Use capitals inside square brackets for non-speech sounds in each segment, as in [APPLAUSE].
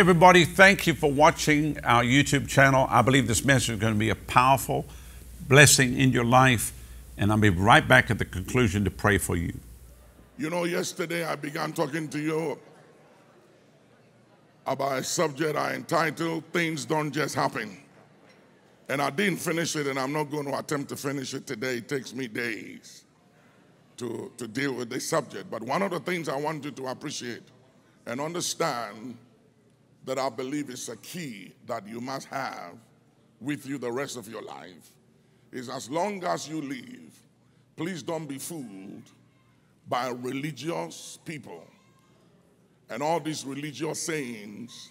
everybody, thank you for watching our YouTube channel. I believe this message is going to be a powerful blessing in your life, and I'll be right back at the conclusion to pray for you. You know, yesterday I began talking to you about a subject I entitled Things Don't Just Happen. And I didn't finish it, and I'm not going to attempt to finish it today. It takes me days to, to deal with this subject. But one of the things I want you to appreciate and understand that I believe is a key that you must have with you the rest of your life is as long as you live, please don't be fooled by religious people and all these religious sayings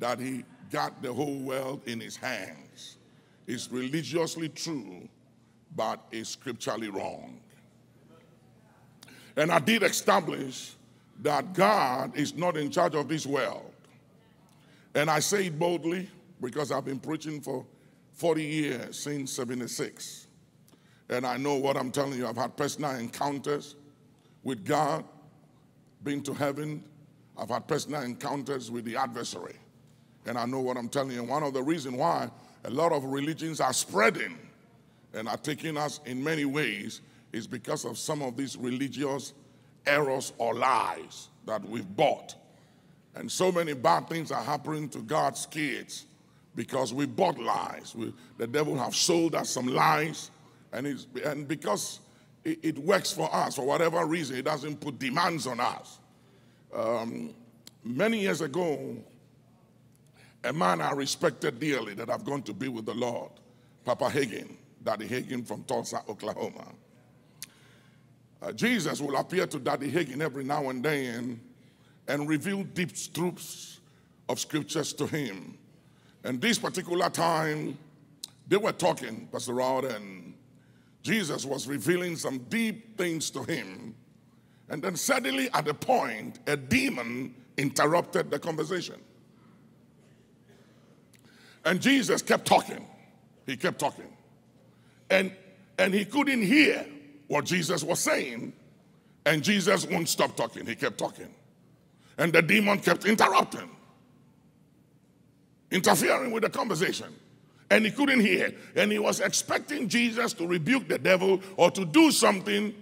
that he got the whole world in his hands It's religiously true, but it's scripturally wrong. And I did establish that God is not in charge of this world. And I say it boldly because I've been preaching for 40 years, since 76. And I know what I'm telling you. I've had personal encounters with God, been to heaven. I've had personal encounters with the adversary. And I know what I'm telling you. One of the reasons why a lot of religions are spreading and are taking us in many ways is because of some of these religious errors or lies that we've bought. And so many bad things are happening to God's kids because we bought lies. We, the devil have sold us some lies, and, it's, and because it, it, works for us, for whatever reason, it doesn't put demands on us. Um, many years ago, a man I respected dearly that I've gone to be with the Lord, Papa Hagin, Daddy Hagin from Tulsa, Oklahoma. Uh, Jesus will appear to Daddy Hagin every now and then and reveal deep truths of scriptures to him. And this particular time, they were talking, Pastor Rod, and Jesus was revealing some deep things to him. And then suddenly, at a point, a demon interrupted the conversation. And Jesus kept talking. He kept talking. And, and he couldn't hear what Jesus was saying. And Jesus won't stop talking. He kept talking. And the demon kept interrupting, interfering with the conversation. And he couldn't hear. And he was expecting Jesus to rebuke the devil or to do something.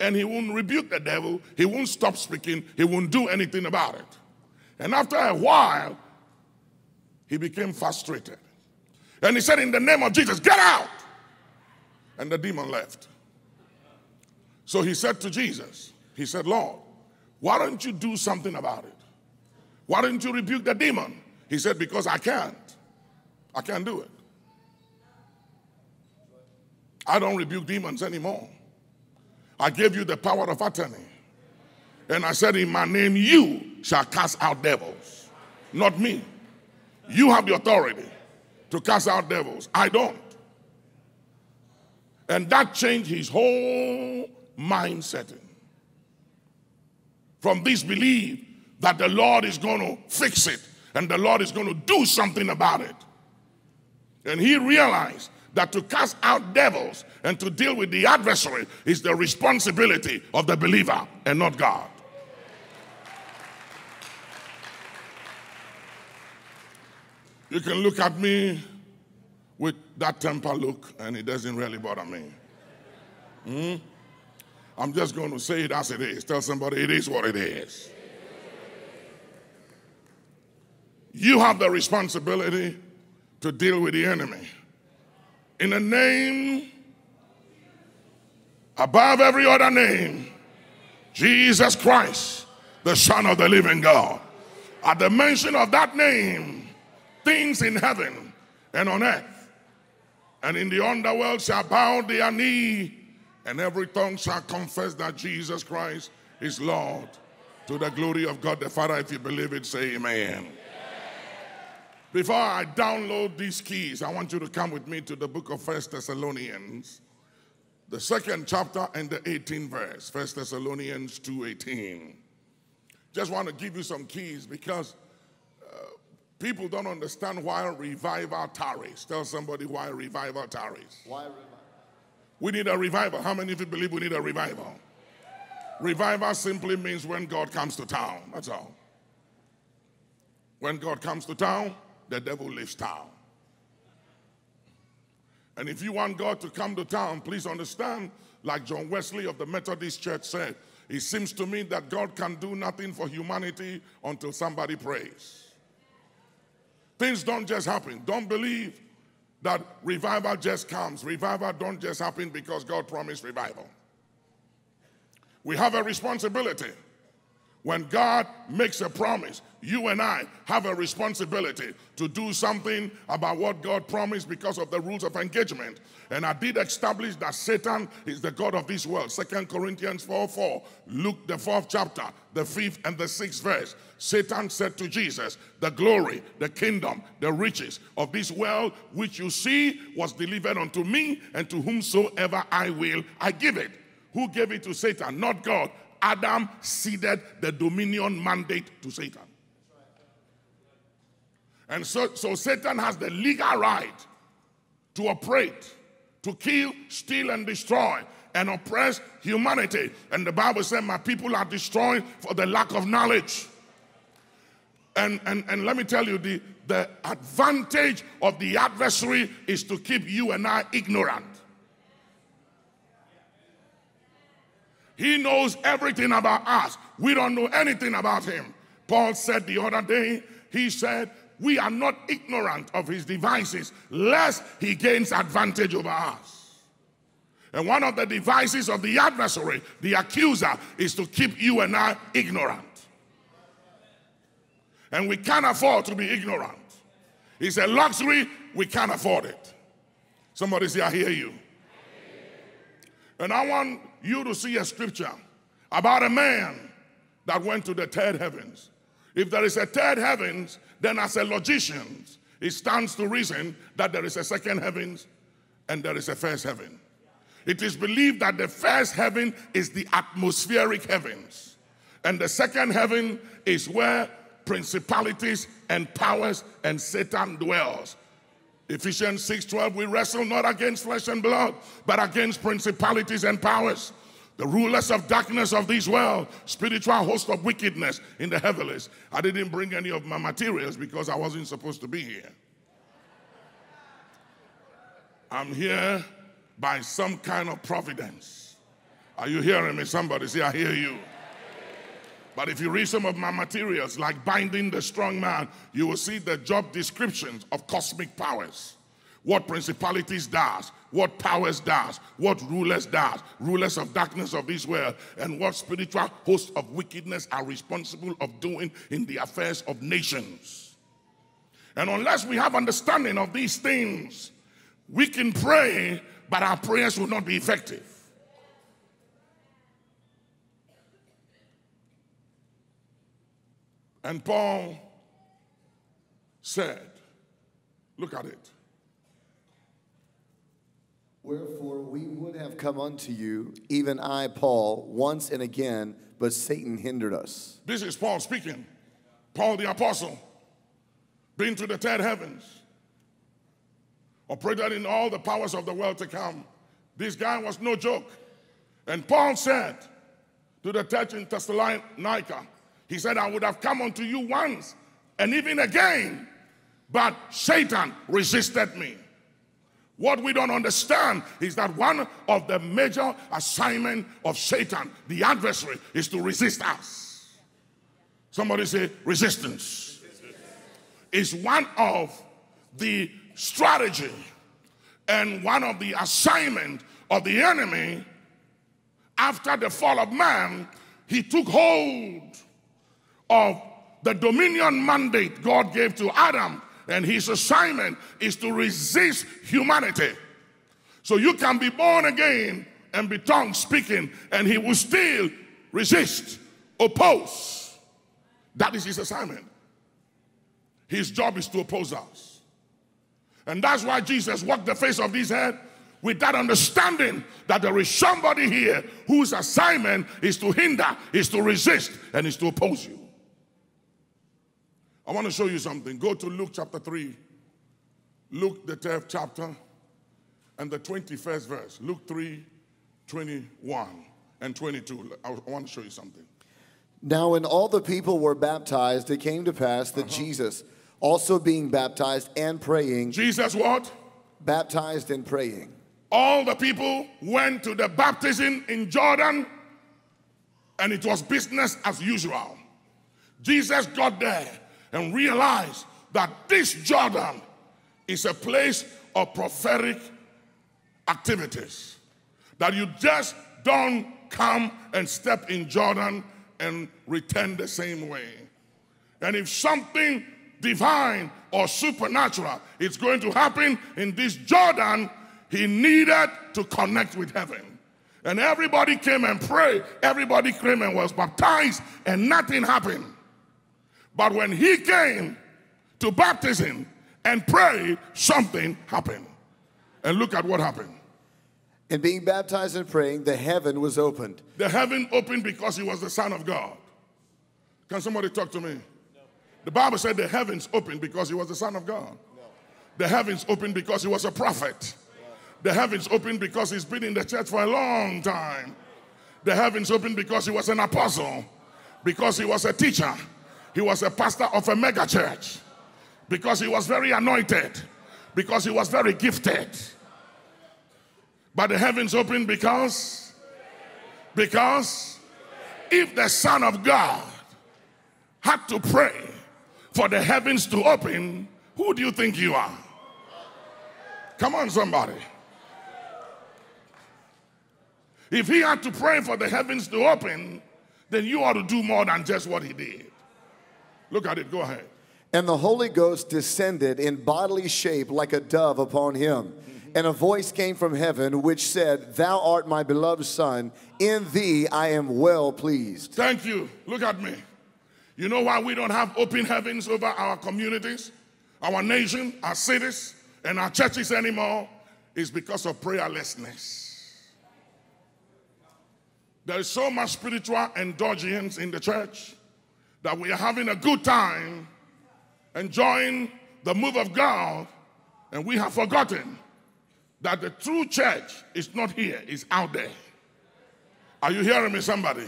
And he won't rebuke the devil. He won't stop speaking. He won't do anything about it. And after a while, he became frustrated. And he said, In the name of Jesus, get out. And the demon left. So he said to Jesus, He said, Lord, why don't you do something about it? Why don't you rebuke the demon? He said, Because I can't. I can't do it. I don't rebuke demons anymore. I gave you the power of attorney. And I said, In my name, you shall cast out devils, not me. You have the authority to cast out devils. I don't. And that changed his whole mindset. From this belief that the Lord is going to fix it and the Lord is going to do something about it. And he realized that to cast out devils and to deal with the adversary is the responsibility of the believer and not God. You can look at me with that temper look, and it doesn't really bother me. Hmm? I'm just going to say it as it is. Tell somebody it is what it is. You have the responsibility to deal with the enemy. In the name above every other name, Jesus Christ, the Son of the living God. At the mention of that name, things in heaven and on earth and in the underworld shall bow their knee, and every tongue shall confess that Jesus Christ is Lord. To the glory of God the Father, if you believe it, say amen. Before I download these keys, I want you to come with me to the book of First Thessalonians, the second chapter and the 18th verse. First Thessalonians 2:18. Just want to give you some keys because uh, People don't understand why revival tarries. Tell somebody why revival tarries. Why revival? We need a revival. How many of you believe we need a revival? Revival simply means when God comes to town. That's all. When God comes to town, the devil leaves town. And if you want God to come to town, please understand, like John Wesley of the Methodist Church said, it seems to me that God can do nothing for humanity until somebody prays. Things don't just happen. Don't believe that revival just comes. Revival don't just happen because God promised revival. We have a responsibility. When God makes a promise, you and I have a responsibility to do something about what God promised because of the rules of engagement. And I did establish that Satan is the God of this world. Second Corinthians 4 4. Luke, the fourth chapter, the fifth and the sixth verse. Satan said to Jesus, The glory, the kingdom, the riches of this world which you see was delivered unto me, and to whomsoever I will, I give it. Who gave it to Satan? Not God. Adam ceded the dominion mandate to Satan. And so, so Satan has the legal right to operate, to kill, steal, and destroy, and oppress humanity. And the Bible said, My people are destroyed for the lack of knowledge. And, and, and let me tell you, the, the advantage of the adversary is to keep you and I ignorant. He knows everything about us. We don't know anything about him. Paul said the other day, he said, We are not ignorant of his devices, lest he gains advantage over us. And one of the devices of the adversary, the accuser, is to keep you and I ignorant. And we can't afford to be ignorant. It's a luxury, we can't afford it. Somebody say, I hear you. And I want you to see a scripture about a man that went to the third heavens. If there is a third heavens, then as a logician, it stands to reason that there is a second heavens and there is a first heaven. It is believed that the first heaven is the atmospheric heavens, and the second heaven is where principalities and powers and Satan dwells. Ephesians 6:12 we wrestle not against flesh and blood but against principalities and powers. The rulers of darkness of this world spiritual host of wickedness in the heavens. I didn't bring any of my materials because I wasn't supposed to be here. I'm here by some kind of providence. Are you hearing me? Somebody say I hear you but if you read some of my materials, like Binding the Strong Man, you will see the job descriptions of cosmic powers. What principalities does, what powers does, what rulers does, rulers of darkness of this world, and what spiritual hosts of wickedness are responsible of doing in the affairs of nations. And unless we have understanding of these things, we can pray, but our prayers will not be effective. And Paul said, Look at it. Wherefore we would have come unto you, even I, Paul, once and again, but Satan hindered us. This is Paul speaking. Paul the apostle, been to the third heavens, operated in all the powers of the world to come. This guy was no joke. And Paul said to the church in Thessalonica, he said, I would have come unto you once and even again, but Satan resisted me. What we don't understand is that one of the major assignment of Satan, the adversary, is to resist us. Somebody say resistance. Is one of the strategy and one of the assignment of the enemy after the fall of man. He took hold of the dominion mandate God gave to Adam, and his assignment is to resist humanity. So you can be born again and be tongue speaking, and he will still resist, oppose. That is his assignment. His job is to oppose us. And that's why Jesus walked the face of this head with that understanding that there is somebody here whose assignment is to hinder, is to resist, and is to oppose you. I want to show you something. Go to Luke chapter 3. Luke, the 10th chapter, and the 21st verse. Luke 3 21 and 22. I want to show you something. Now, when all the people were baptized, it came to pass that uh-huh. Jesus, also being baptized and praying, Jesus what? baptized and praying, All the people went to the baptism in Jordan and it was business as usual. Jesus got there and realize that this Jordan is a place of prophetic activities. That you just don't come and step in Jordan and return the same way. And if something divine or supernatural is going to happen in this Jordan, he needed to connect with heaven. And everybody came and prayed, everybody came and was baptized, and nothing happened. But when he came to baptism and prayed, something happened. And look at what happened. and being baptized and praying, the heaven was opened. The heaven opened because he was the Son of God. Can somebody talk to me? The Bible said the heavens opened because he was the Son of God. The heavens opened because he was a prophet. The heavens opened because he's been in the church for a long time. The heavens opened because he was an apostle, because he was a teacher, he was a pastor of a mega church, because he was very anointed, because he was very gifted. But the heavens opened because, because if the Son of God had to pray for the heavens to open, who do you think you are? Come on, somebody. If he had to pray for the heavens to open, then you ought to do more than just what he did. Look at it, go ahead. And the Holy Ghost descended in bodily shape like a dove upon him. Mm-hmm. And a voice came from heaven which said, Thou art my beloved Son, in thee I am well pleased. Thank you. Look at me. You know why we don't have open heavens over our communities, our nation, our cities, and our churches anymore? Is because of prayerlessness. There is so much spiritual indulgence in the church that we are having a good time enjoying the move of God, and we have forgotten that the true church is not here, it's out there. Are you hearing me, somebody?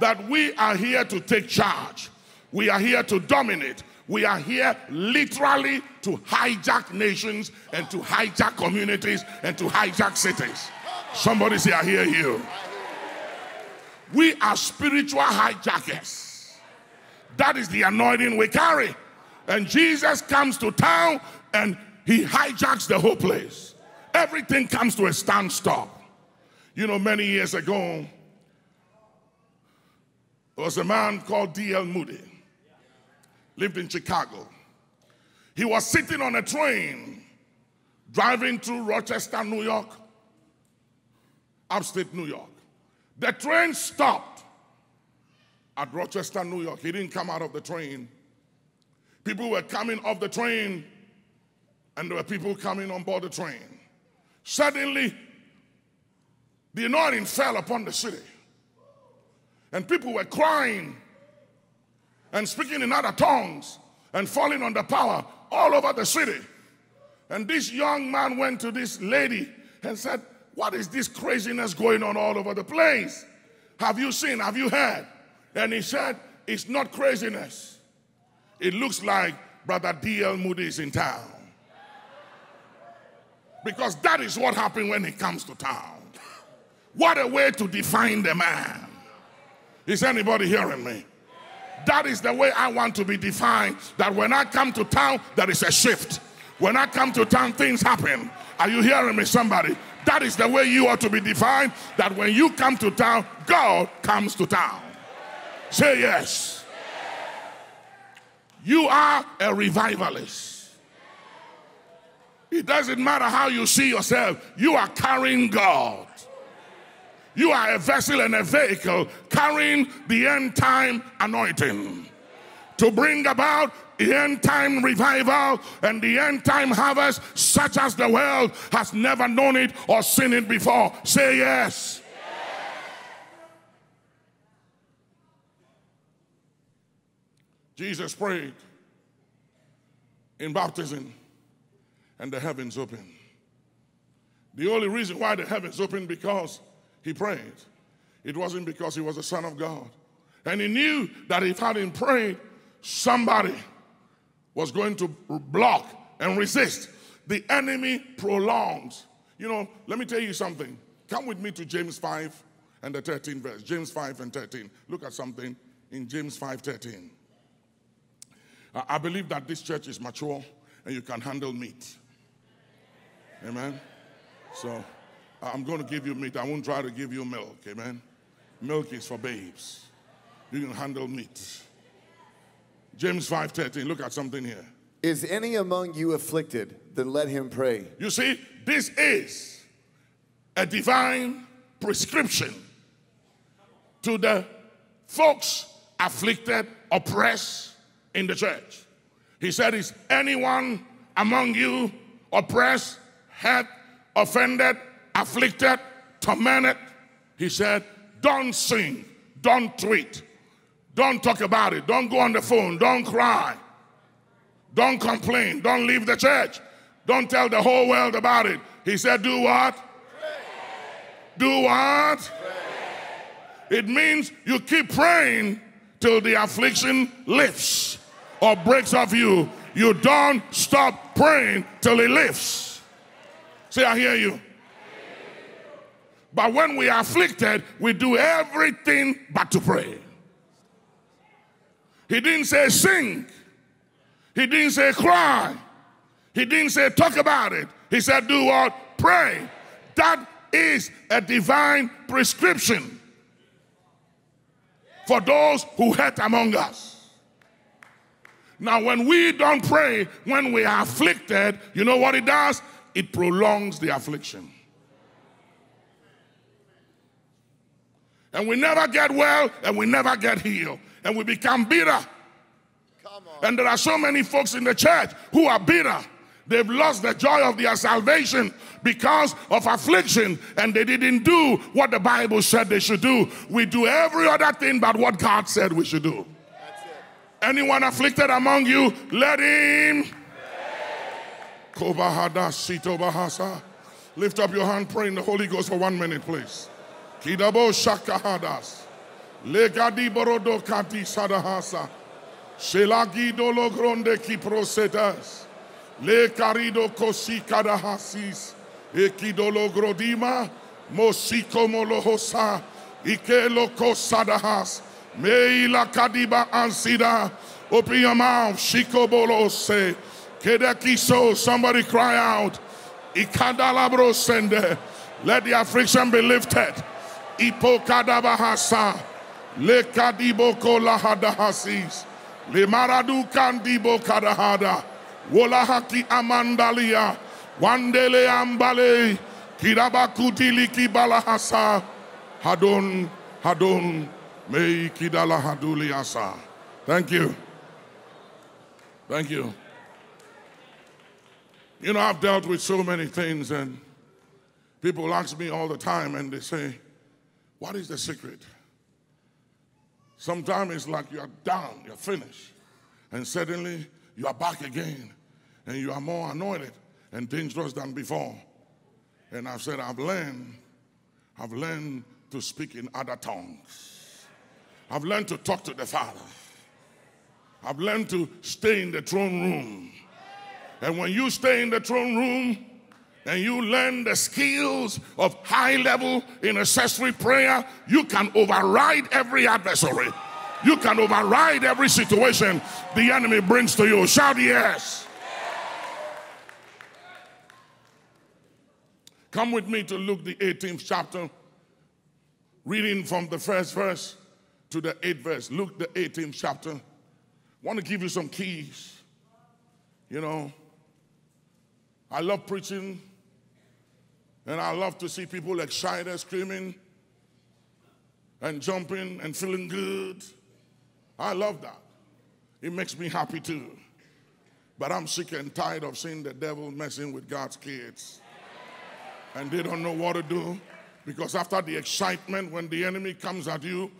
That we are here to take charge, we are here to dominate. We are here literally to hijack nations and to hijack communities and to hijack cities. Somebody say, I hear you. We are spiritual hijackers. That is the anointing we carry. And Jesus comes to town and he hijacks the whole place. Everything comes to a standstill. You know, many years ago, there was a man called D.L. Moody, lived in Chicago. He was sitting on a train driving through Rochester, New York, upstate New York. The train stopped at Rochester, New York. He didn't come out of the train. People were coming off the train, and there were people coming on board the train. Suddenly, the anointing fell upon the city, and people were crying and speaking in other tongues and falling under power all over the city. And this young man went to this lady and said, What is this craziness going on all over the place? Have you seen? Have you heard? And he said, It's not craziness. It looks like Brother D.L. Moody is in town. Because that is what happened when he comes to town. What a way to define the man. Is anybody hearing me? That is the way I want to be defined. That when I come to town, there is a shift. When I come to town, things happen. Are you hearing me, somebody? That is the way you ought to be defined. That when you come to town, God comes to town. Say yes. You are a revivalist. It doesn't matter how you see yourself, you are carrying God. You are a vessel and a vehicle carrying the end time anointing to bring about the end time revival and the end time harvest, such as the world has never known it or seen it before. Say yes. Jesus prayed in baptism, and the heavens opened. The only reason why the heavens opened because he prayed. It wasn't because he was the Son of God. And he knew that if hadn't prayed, somebody was going to block and resist. The enemy prolongs. You know, let me tell you something. Come with me to James 5 and the 13 verse. James 5 and 13. Look at something in James 5 13. I believe that this church is mature and you can handle meat. Amen. So I'm going to give you meat. I won't try to give you milk. Amen. Milk is for babes. You can handle meat. James 5:13. Look at something here. Is any among you afflicted? Then let him pray. You see, this is a divine prescription to the folks afflicted, oppressed in the church. He said, Is anyone among you oppressed, hurt, offended, afflicted, tormented? He said, Don't sing, don't tweet, don't talk about it, don't go on the phone, don't cry, don't complain, don't leave the church, don't tell the whole world about it. He said, Do what? Do what? It means you keep praying till the affliction lifts or breaks off you. You don't stop praying till he lifts. See, I hear you. But when we are afflicted, we do everything but to pray. He didn't say sing. He didn't say cry. He didn't say talk about it. He said do what? Pray. That is a divine prescription for those who hurt among us. Now, when we don't pray, when we are afflicted, you know what it does? It prolongs the affliction. And we never get well and we never get healed. And we become bitter. And there are so many folks in the church who are bitter. They've lost the joy of their salvation because of affliction and they didn't do what the Bible said they should do. We do every other thing but what God said we should do. Anyone afflicted among you, let him. Lift up your hand, pray in the Holy Ghost for one minute, please. Kidabo shakahadas. Legadi borodo kati sadahasa. Shelagi dolo gronde kiprosetas. Le carido cosi cadahasis, equidolo grodima, mosico molohosa, ikelo cosadahas, meila kadiba ansida. Open your mouth, bolose, kedekiso, somebody cry out, ikadalabro sende, let the affliction be lifted, ipokadabahasa, le kadiboko lahadahasis, le maradu kandibo kadahada, Wolahaki amandalia. Wandele ambale. Kirabakudiliki balahasa. Hadon, hadon. Thank you. Thank you. You know, I've dealt with so many things, and people ask me all the time, and they say, What is the secret? Sometimes it's like you're down, you're finished, and suddenly you are back again and you are more anointed and dangerous than before. And I've said, I've learned, I've learned to speak in other tongues. I've learned to talk to the Father. I've learned to stay in the throne room. And when you stay in the throne room and you learn the skills of high level intercessory prayer, you can override every adversary. You can override every situation the enemy brings to you. Shout yes. Come with me to Luke, the 18th chapter, reading from the first verse to the 8th verse. Luke, the 18th chapter. Want to give you some keys. You know, I love preaching, and I love to see people excited, screaming, and jumping, and feeling good. I love that. It makes me happy too. But I'm sick and tired of seeing the devil messing with God's kids and they don't know what to do because after the excitement, when the enemy comes at you,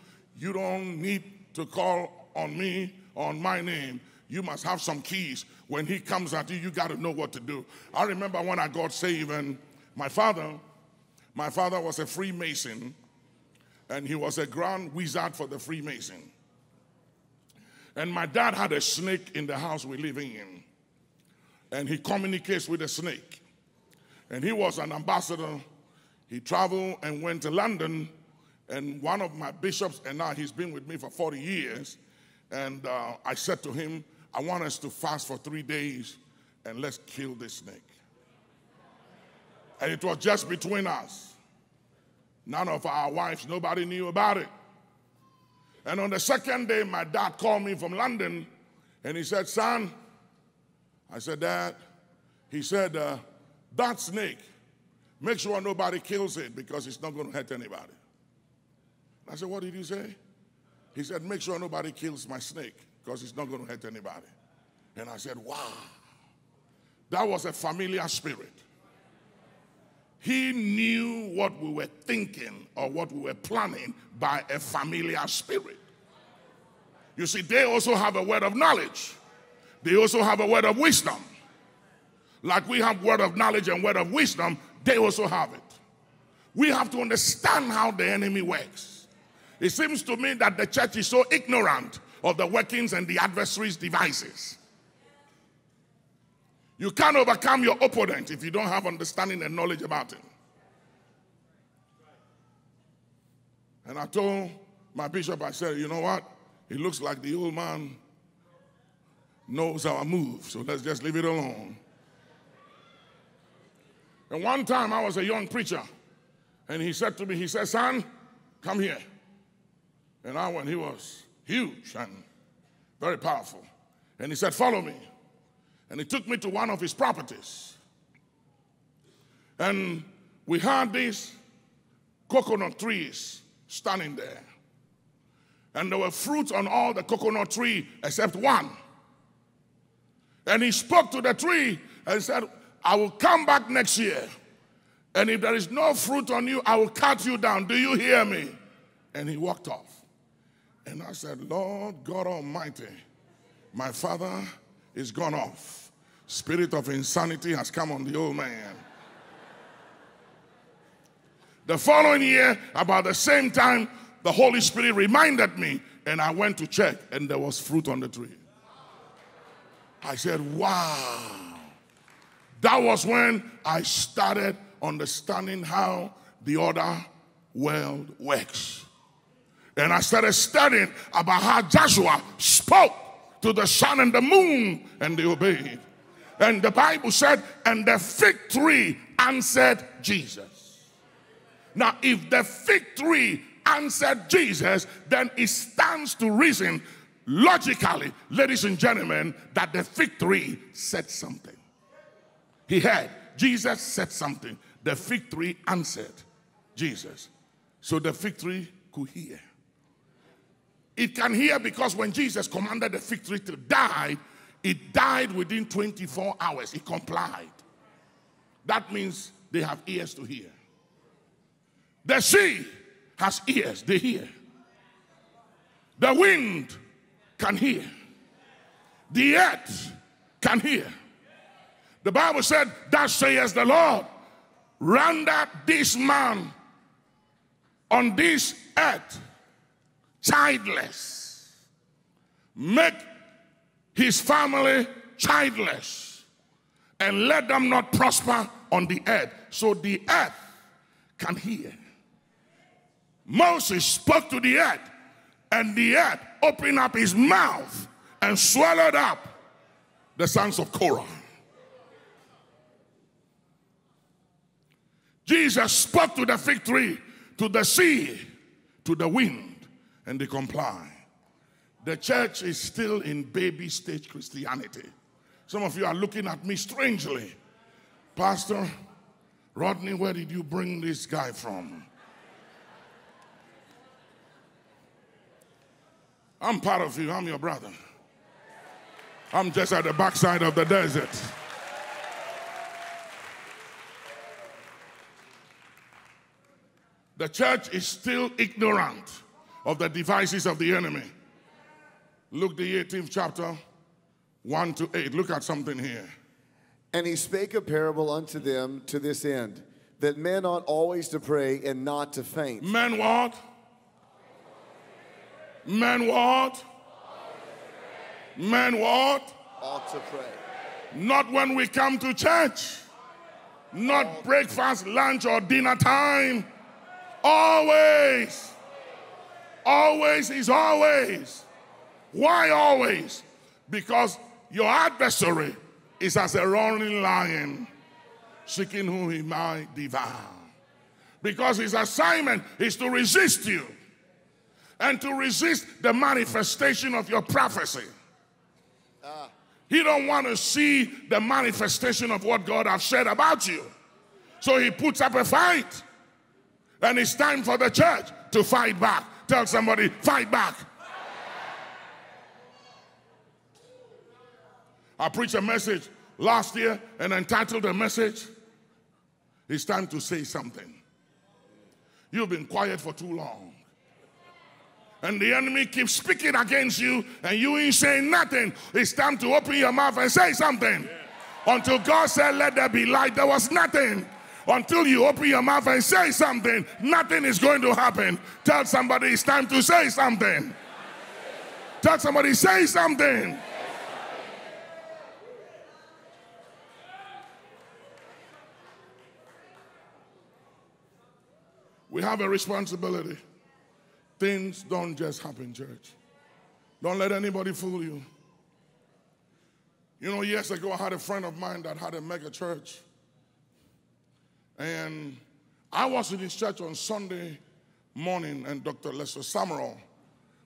you don't need to call on me, on my name. You must have some keys. When he comes at you, you got to know what to do. I remember when I got saved, and my father, my father was a Freemason, and he was a grand wizard for the Freemason. And my dad had a snake in the house we're living in, and he communicates with the snake. And he was an ambassador. He traveled and went to London, and one of my bishops, and now he's been with me for 40 years. And uh, I said to him, I want us to fast for three days and let's kill this snake. And it was just between us. None of our wives, nobody knew about it. And on the second day, my dad called me from London and he said, Son, I said, Dad, he said, uh, that snake, make sure nobody kills it because it's not going to hurt anybody. I said, What did you say? He said, Make sure nobody kills my snake because it's not going to hurt anybody. And I said, Wow. That was a familiar spirit. He knew what we were thinking or what we were planning by a familiar spirit. You see, they also have a word of knowledge. They also have a word of wisdom. Like we have word of knowledge and word of wisdom, they also have it. We have to understand how the enemy works. It seems to me that the church is so ignorant of the workings and the adversary's devices. You can't overcome your opponent if you don't have understanding and knowledge about him. And I told my bishop, I said, you know what? It looks like the old man knows our move, so let's just leave it alone. And one time I was a young preacher, and he said to me, he said, son, come here. And I went, he was huge and very powerful. And he said, follow me. And he took me to one of his properties. And we had these coconut trees standing there. And there were fruits on all the coconut tree except one. And he spoke to the tree and said, I will come back next year. And if there is no fruit on you, I will cut you down. Do you hear me? And he walked off. And I said, Lord God Almighty, my father is gone off. Spirit of insanity has come on the old man. The following year, about the same time, the Holy Spirit reminded me, and I went to check, and there was fruit on the tree. I said, Wow. That was when I started understanding how the other world works. And I started studying about how Joshua spoke to the sun and the moon, and they obeyed. And the Bible said, and the fig tree answered Jesus. Now, if the fig tree answered Jesus, then it stands to reason, logically, ladies and gentlemen, that the fig tree said something. He had Jesus said something. The fig tree answered Jesus. So the fig tree could hear. It can hear because when Jesus commanded the fig tree to die, it died within 24 hours. It complied. That means they have ears to hear. The sea has ears, they hear. The wind can hear. The earth can hear. The Bible said, Thus says the Lord, render this man on this earth childless. Make his family childless. And let them not prosper on the earth. So the earth can hear. Moses spoke to the earth, and the earth opened up his mouth and swallowed up the sons of Korah. Jesus spoke to the fig tree, to the sea, to the wind, and they comply. The church is still in baby stage Christianity. Some of you are looking at me strangely. Pastor Rodney, where did you bring this guy from? I'm part of you, I'm your brother. I'm just at the backside of the desert. The church is still ignorant of the devices of the enemy. Luke, the 18th chapter, 1 to 8. Look at something here. And he spake a parable unto them to this end, that men ought always to pray and not to faint. Men what? Men what? Men what? Ought to pray. Not when we come to church. Not breakfast, lunch, or dinner time. Always. Always is always. Why always? Because your adversary is as a roaring lion, seeking whom he might devour. Because his assignment is to resist you and to resist the manifestation of your prophecy. He don't want to see the manifestation of what God has said about you. So he puts up a fight. And it's time for the church to fight back. Tell somebody, fight back. I preached a message last year and entitled the message, It's Time to Say Something. You've been quiet for too long. And the enemy keeps speaking against you, and you ain't saying nothing. It's time to open your mouth and say something. Until God said, Let there be light, there was nothing. Until you open your mouth and say something, nothing is going to happen. Tell somebody it's time to say something. Tell somebody, say something. We have a responsibility. Things don't just happen, church. Don't let anybody fool you. You know, years ago, I had a friend of mine that had a mega church. And I was in his church on Sunday morning, and Dr. Lester Sumrall,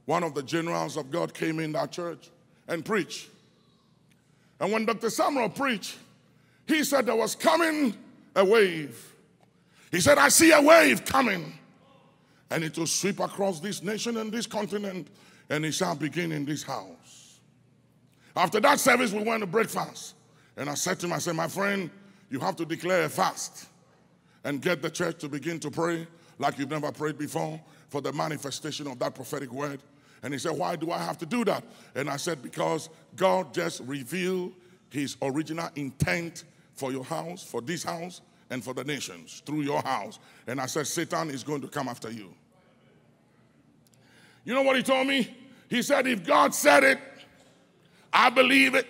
one of the generals of God, came in that church and preached. And when Dr. Sumrall preached, he said there was coming a wave. He said, I see a wave coming. And it will sweep across this nation and this continent, and it shall begin in this house. After that service, we went to breakfast. And I said to him, I said, My friend, you have to declare a fast and get the church to begin to pray like you've never prayed before for the manifestation of that prophetic word. And he said, Why do I have to do that? And I said, Because God just revealed his original intent for your house, for this house, and for the nations through your house. And I said, Satan is going to come after you. You know what he told me? He said, If God said it, I believe it,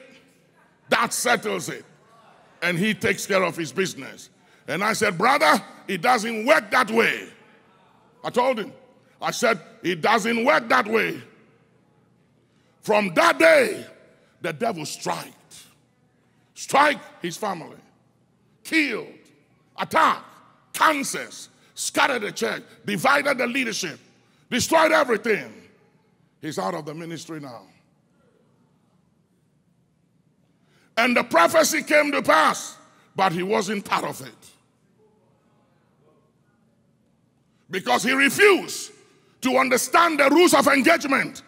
that settles it. And he takes care of his business. And I said, Brother, it doesn't work that way. I told him, I said, It doesn't work that way. From that day, the devil striked, strike his family, killed, attacked, cancers, scattered the church, divided the leadership, destroyed everything. He's out of the ministry now. And the prophecy came to pass, but he wasn't part of it. Because he refused to understand the rules of engagement.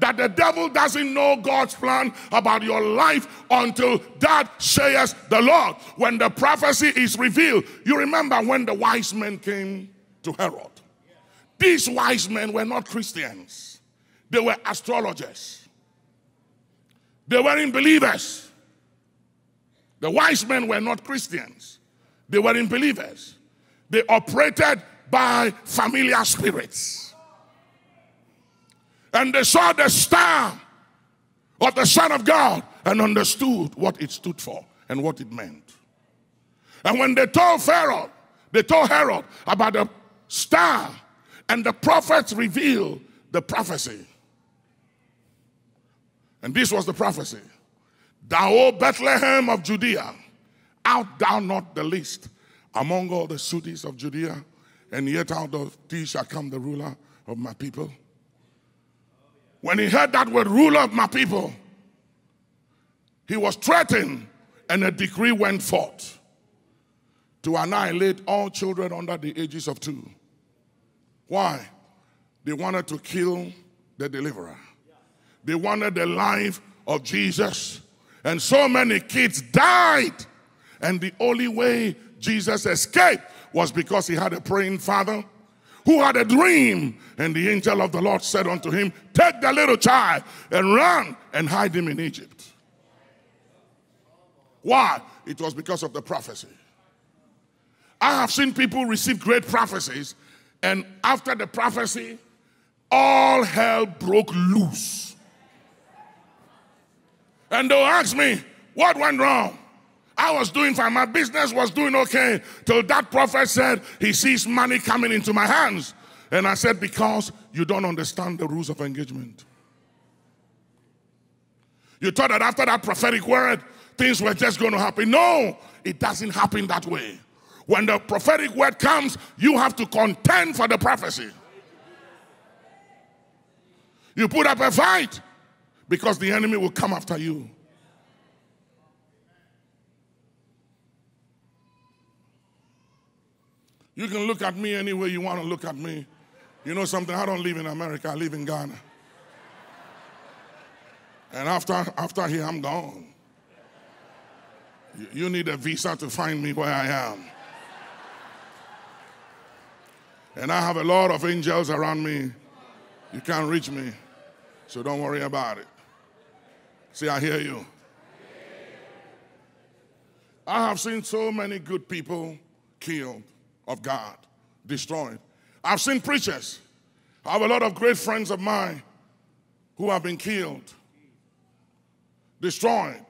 That the devil doesn't know God's plan about your life until that says the Lord. When the prophecy is revealed, you remember when the wise men came to Herod. These wise men were not Christians, they were astrologers, they weren't believers. The wise men were not Christians, they were in believers. They operated by familiar spirits. And they saw the star of the Son of God and understood what it stood for and what it meant. And when they told Pharaoh, they told Herod about the star, and the prophets revealed the prophecy. And this was the prophecy Thou, O Bethlehem of Judea, art thou not the least among all the cities of Judea? And yet out of thee shall come the ruler of my people. When he heard that word, ruler of my people, he was threatened, and a decree went forth to annihilate all children under the ages of two. Why? They wanted to kill the deliverer. They wanted the life of Jesus. And so many kids died. And the only way Jesus escaped was because he had a praying father who had a dream. And the angel of the Lord said unto him, Take the little child and run and hide him in Egypt. Why? It was because of the prophecy. I have seen people receive great prophecies, and after the prophecy, all hell broke loose. And they'll ask me, what went wrong? I was doing fine. My business was doing okay till that prophet said he sees money coming into my hands. And I said, because you don't understand the rules of engagement. You thought that after that prophetic word, things were just going to happen. No, it doesn't happen that way. When the prophetic word comes, you have to contend for the prophecy. You put up a fight because the enemy will come after you. You can look at me any way you want to look at me. You know something? I don't live in America, I live in Ghana. And after, after here, I'm gone. You need a visa to find me where I am. And I have a lot of angels around me. You can't reach me. So don't worry about it. See, I hear you. I have seen so many good people killed of God, destroyed. I've seen preachers. I have a lot of great friends of mine who have been killed, destroyed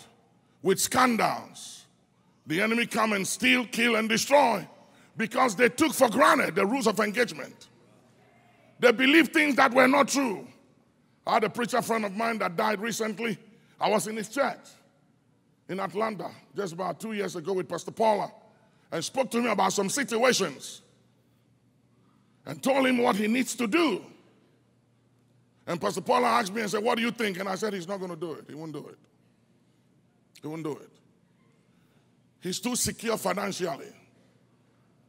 with scandals. The enemy come and steal, kill, and destroy because they took for granted the rules of engagement. They believed things that were not true. I had a preacher friend of mine that died recently. I was in his church in Atlanta just about two years ago with Pastor Paula and spoke to him about some situations and told him what he needs to do. And Pastor Paula asked me and said, What do you think? And I said, He's not going to do it. He won't do it. He won't do it. He's too secure financially.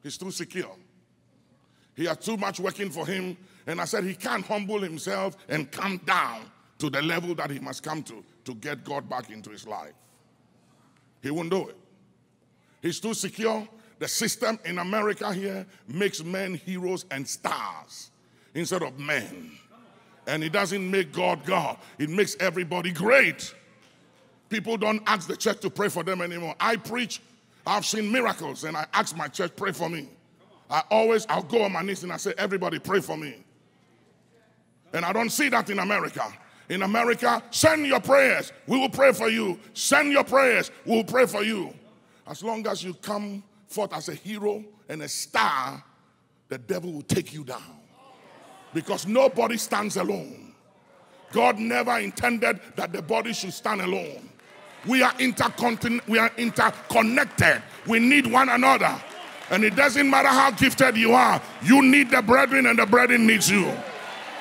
He's too secure. He has too much working for him. And I said, He can't humble himself and come down to the level that he must come to to get God back into his life. He won't do it. He's too secure. The system in America here makes men heroes and stars instead of men. And it doesn't make God God, it makes everybody great. People don't ask the church to pray for them anymore. I preach, I've seen miracles, and I ask my church, pray for me. I always, I'll go on my knees and I say, everybody pray for me. And I don't see that in America. In America, send your prayers. We will pray for you. Send your prayers. We will pray for you. As long as you come forth as a hero and a star, the devil will take you down. Because nobody stands alone. God never intended that the body should stand alone. We are, intercontin- we are interconnected. We need one another. And it doesn't matter how gifted you are, you need the brethren, and the brethren needs you.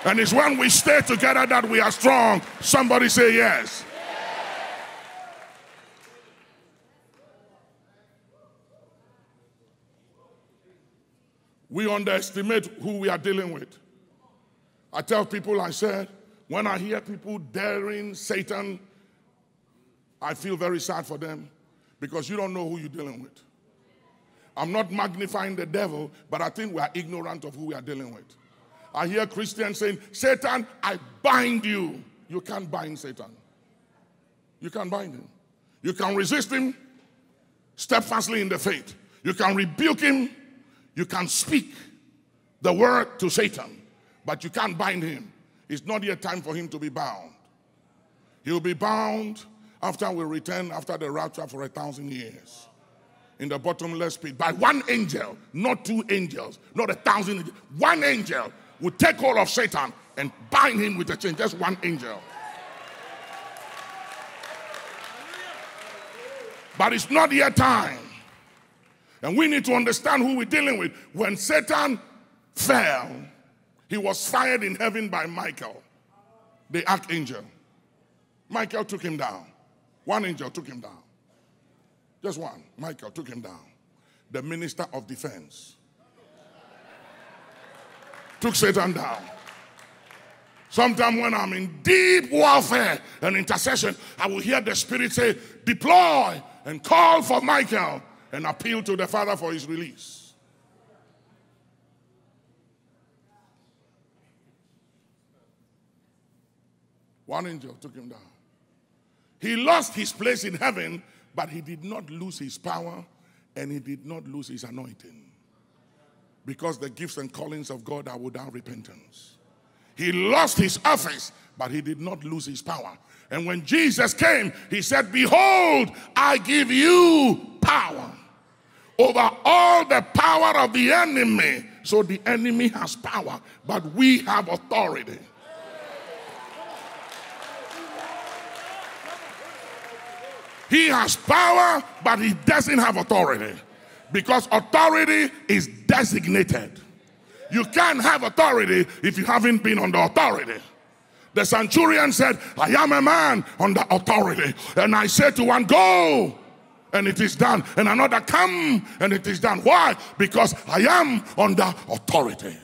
And it's when we stay together that we are strong. Somebody say yes. We underestimate who we are dealing with. I tell people, I said, when I hear people daring Satan, I feel very sad for them because you don't know who you're dealing with. I'm not magnifying the devil, but I think we are ignorant of who we are dealing with. I hear Christians saying, Satan, I bind you. You can't bind Satan. You can't bind him. You can resist him steadfastly in the faith. You can rebuke him you can speak the word to Satan, but you can't bind him. It's not yet time for him to be bound. He'll be bound after we return after the rapture for a thousand years in the bottomless pit by one angel, not two angels, not a thousand. One angel will take hold of Satan and bind him with a chain. Just one angel. But it's not yet time. And we need to understand who we're dealing with. When Satan fell, he was fired in heaven by Michael, the archangel. Michael took him down. One angel took him down. Just one. Michael took him down. The minister of defense took Satan down. Sometimes when I'm in deep warfare and intercession, I will hear the Spirit say, Deploy and call for Michael and appeal to the Father for his release. One angel took him down. He lost his place in heaven, but he did not lose his power and he did not lose his anointing. Because the gifts and callings of God are without repentance. He lost his office, but he did not lose his power. And when Jesus came, he said, Behold, I give you power over all the power of the enemy. So the enemy has power, but we have authority. He has power, but he doesn't have authority because authority is designated. You can't have authority if you haven't been under authority. The centurion said, I am a man under authority. And I said to one, Go, and it is done. And another, Come, and it is done. Why? Because I am under authority.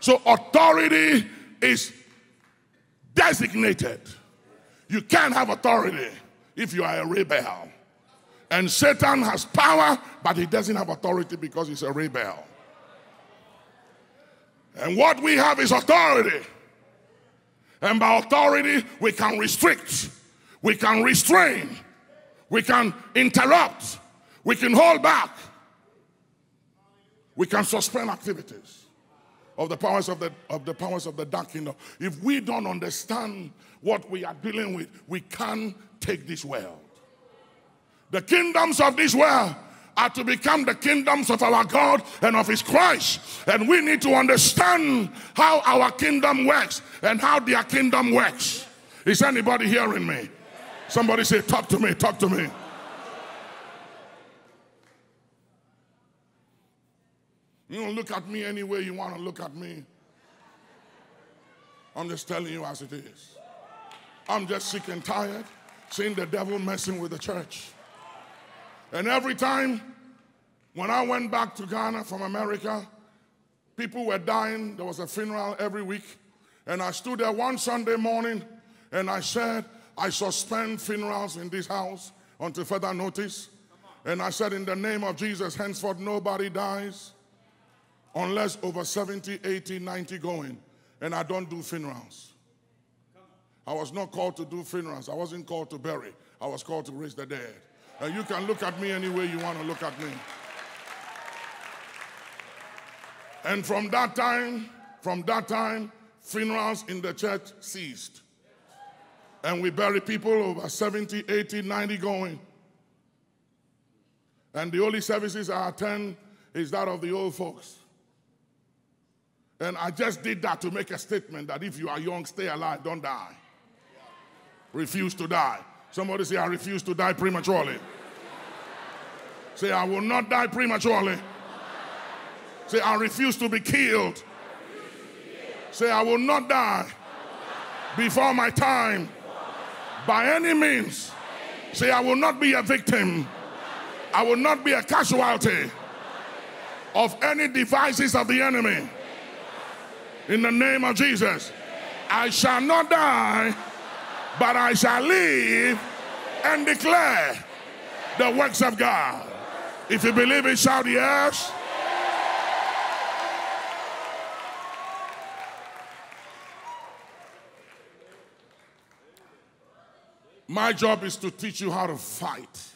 So authority is designated. You can't have authority if you are a rebel. And Satan has power, but he doesn't have authority because he's a rebel. And what we have is authority. And by authority, we can restrict, we can restrain, we can interrupt, we can hold back, we can suspend activities of the powers of the, of the powers of the dark kingdom. If we don't understand what we are dealing with, we can't take this world. The kingdoms of this world are to become the kingdoms of our God and of His Christ. And we need to understand how our kingdom works and how their kingdom works. Is anybody hearing me? Somebody say, Talk to me, talk to me. You don't look at me any way you want to look at me. I'm just telling you as it is. I'm just sick and tired seeing the devil messing with the church. And every time when I went back to Ghana from America, people were dying. There was a funeral every week. And I stood there one Sunday morning and I said, I suspend funerals in this house until further notice. And I said, in the name of Jesus, henceforth nobody dies unless over 70, 80, 90 going. And I don't do funerals. I was not called to do funerals. I wasn't called to bury. I was called to raise the dead. And you can look at me any way you want to look at me. And from that time, from that time, funerals in the church ceased. And we bury people over 70, 80, 90 going. And the only services I attend is that of the old folks. And I just did that to make a statement that if you are young, stay alive, don't die. Refuse to die. Somebody say, I refuse to die prematurely. Say, I will not die prematurely. Say, I refuse to be killed. Say, I will not die before my time by any means. Say, I will not be a victim. I will not be a casualty of any devices of the enemy. In the name of Jesus, I shall not die but I shall live and declare the works of God. If you believe it, shout yes. My job is to teach you how to fight.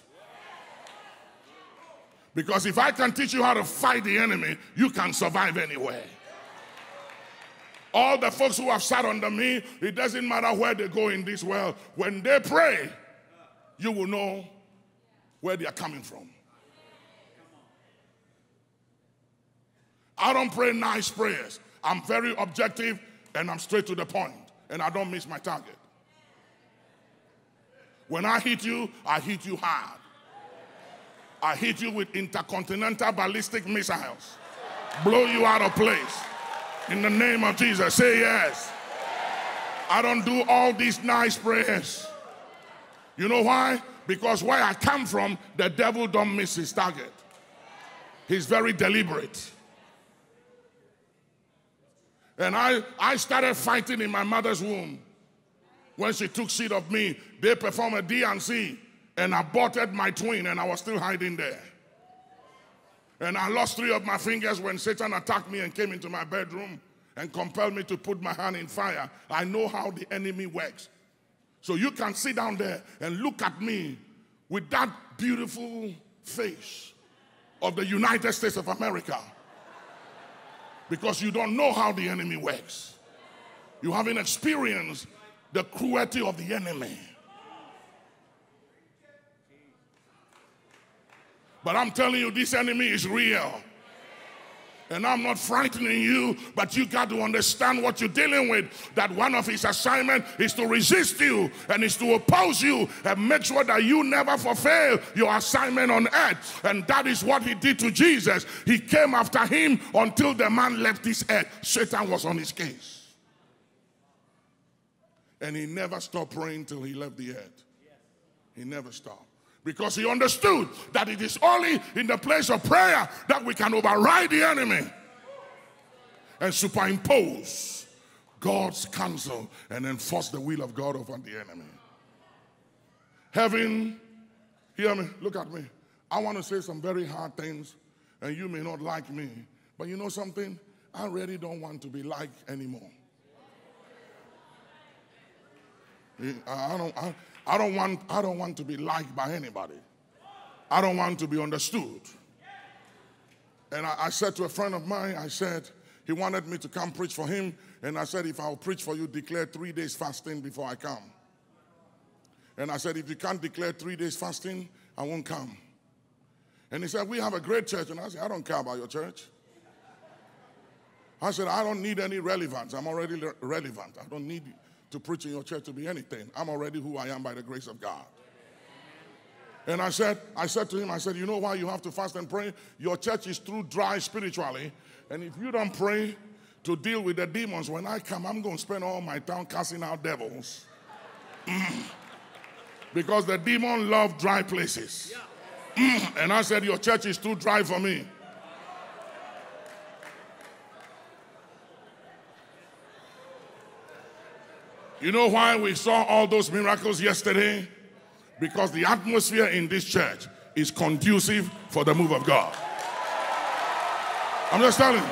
Because if I can teach you how to fight the enemy, you can survive anywhere. All the folks who have sat under me, it doesn't matter where they go in this world. When they pray, you will know where they are coming from. I don't pray nice prayers. I'm very objective and I'm straight to the point, and I don't miss my target. When I hit you, I hit you hard. I hit you with intercontinental ballistic missiles, blow you out of place. In the name of Jesus, say yes. I don't do all these nice prayers. You know why? Because where I come from, the devil don't miss his target. He's very deliberate. And I, I started fighting in my mother's womb. When she took seed of me, they performed a D&C and aborted my twin, and I was still hiding there. And I lost three of my fingers when Satan attacked me and came into my bedroom and compelled me to put my hand in fire. I know how the enemy works. So you can sit down there and look at me with that beautiful face of the United States of America because you don't know how the enemy works. You haven't experienced the cruelty of the enemy. But I'm telling you, this enemy is real. And I'm not frightening you, but you got to understand what you're dealing with. That one of his assignment is to resist you and is to oppose you and make sure that you never fulfill your assignment on earth. And that is what he did to Jesus. He came after him until the man left his earth. Satan was on his case. And he never stopped praying till he left the earth. He never stopped because he understood that it is only in the place of prayer that we can override the enemy and superimpose God's counsel and enforce the will of God over the enemy. Heaven, hear me, look at me. I want to say some very hard things, and you may not like me, but you know something? I really don't want to be liked anymore. I don't, I, I don't want, I don't want to be liked by anybody. I don't want to be understood. And I, I, said to a friend of mine, I said, he wanted me to come preach for him. And I said, if I'll preach for you, declare three days fasting before I come. And I said, if you can't declare three days fasting, I won't come. And he said, we have a great church. And I said, I don't care about your church. I said, I don't need any relevance. I'm already relevant. I don't need to preach in your church to be anything. I'm already who I am by the grace of God. And I said, I said to him, I said, you know why you have to fast and pray? Your church is too dry spiritually. And if you don't pray to deal with the demons, when I come, I'm going to spend all my time casting out devils. Mm. Because the demon love dry places. Mm. And I said, your church is too dry for me. You know why we saw all those miracles yesterday? Because the atmosphere in this church is conducive for the move of God. I'm just telling you.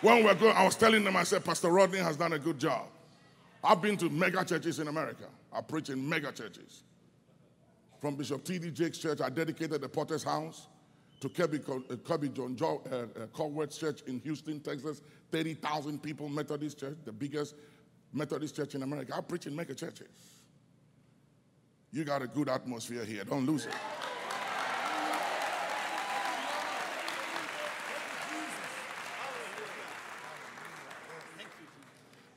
When we were going, I was telling them, I said, Pastor Rodney has done a good job. I've been to mega churches in America. I preach in mega churches. From Bishop T.D. Jakes' church, I dedicated the Potter's House to Kirby, uh, Kirbyjon jo, uh, uh, Church in Houston, Texas. 30,000 people, Methodist Church, the biggest Methodist church in America. I preach in mega churches. You got a good atmosphere here. Don't lose it.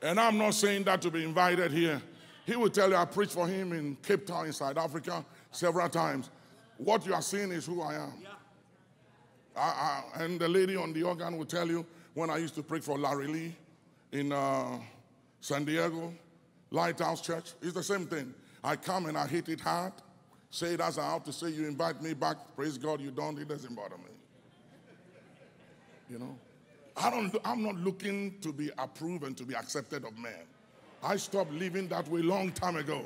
And I'm not saying that to be invited here. He will tell you I preached for him in Cape Town in South Africa several times. What you are seeing is who I am. I, I, and the lady on the organ will tell you when I used to preach for Larry Lee in uh, San Diego, Lighthouse Church, it's the same thing. I come and I hit it hard, say it as I have to say, you invite me back, praise God, you don't, it doesn't bother me. You know? I don't, I'm not looking to be approved and to be accepted of men. I stopped living that way long time ago.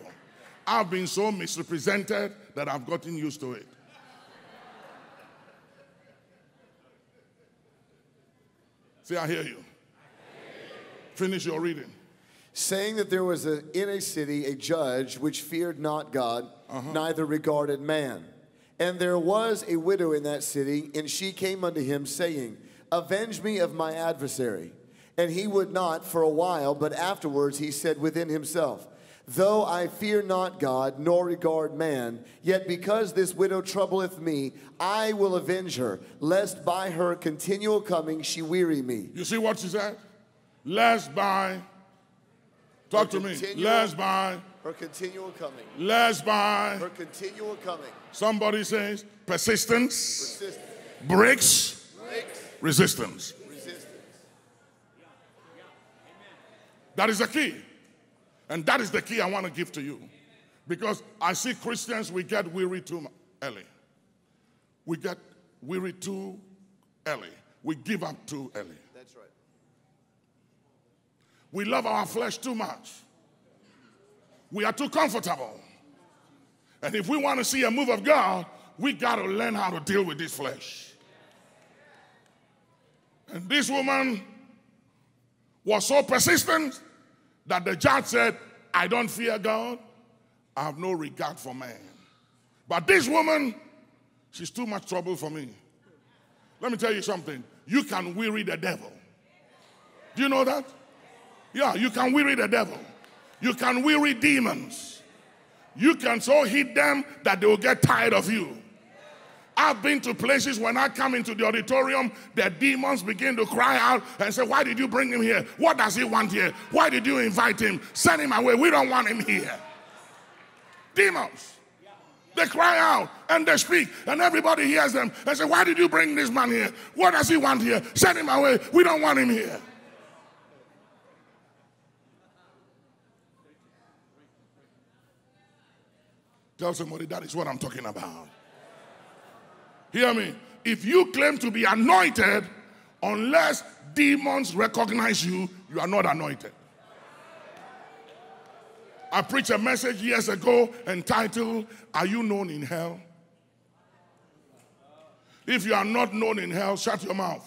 I've been so misrepresented that I've gotten used to it. Say, I hear you. Finish your reading. Saying that there was a, in a city a judge which feared not God, uh-huh. neither regarded man. And there was a widow in that city, and she came unto him, saying, Avenge me of my adversary. And he would not for a while, but afterwards he said within himself, Though I fear not God, nor regard man, yet because this widow troubleth me, I will avenge her, lest by her continual coming she weary me. You see what she said? Lest by, talk her to me, lest by her continual coming. Lest by her continual coming. Somebody says persistence, persistence. breaks, breaks. resistance. resistance. That is the key. And that is the key I want to give to you. Because I see Christians, we get weary too early. We get weary too early. We give up too early. That's right. We love our flesh too much. We are too comfortable. And if we want to see a move of God, we got to learn how to deal with this flesh. And this woman was so persistent that the judge said, I don't fear God, I have no regard for man. But this woman, she's too much trouble for me. Let me tell you something. You can weary the devil. Do you know that? Yeah, you can weary the devil. You can weary demons. You can so hit them that they will get tired of you. I've been to places when I come into the auditorium, the demons begin to cry out and say, Why did you bring him here? What does he want here? Why did you invite him? Send him away. We don't want him here. Demons. They cry out and they speak, and everybody hears them and say, Why did you bring this man here? What does he want here? Send him away. We don't want him here. Tell somebody that is what I'm talking about. Hear me. If you claim to be anointed, unless demons recognize you, you are not anointed. I preached a message years ago entitled, Are You Known in Hell? If you are not known in hell, shut your mouth.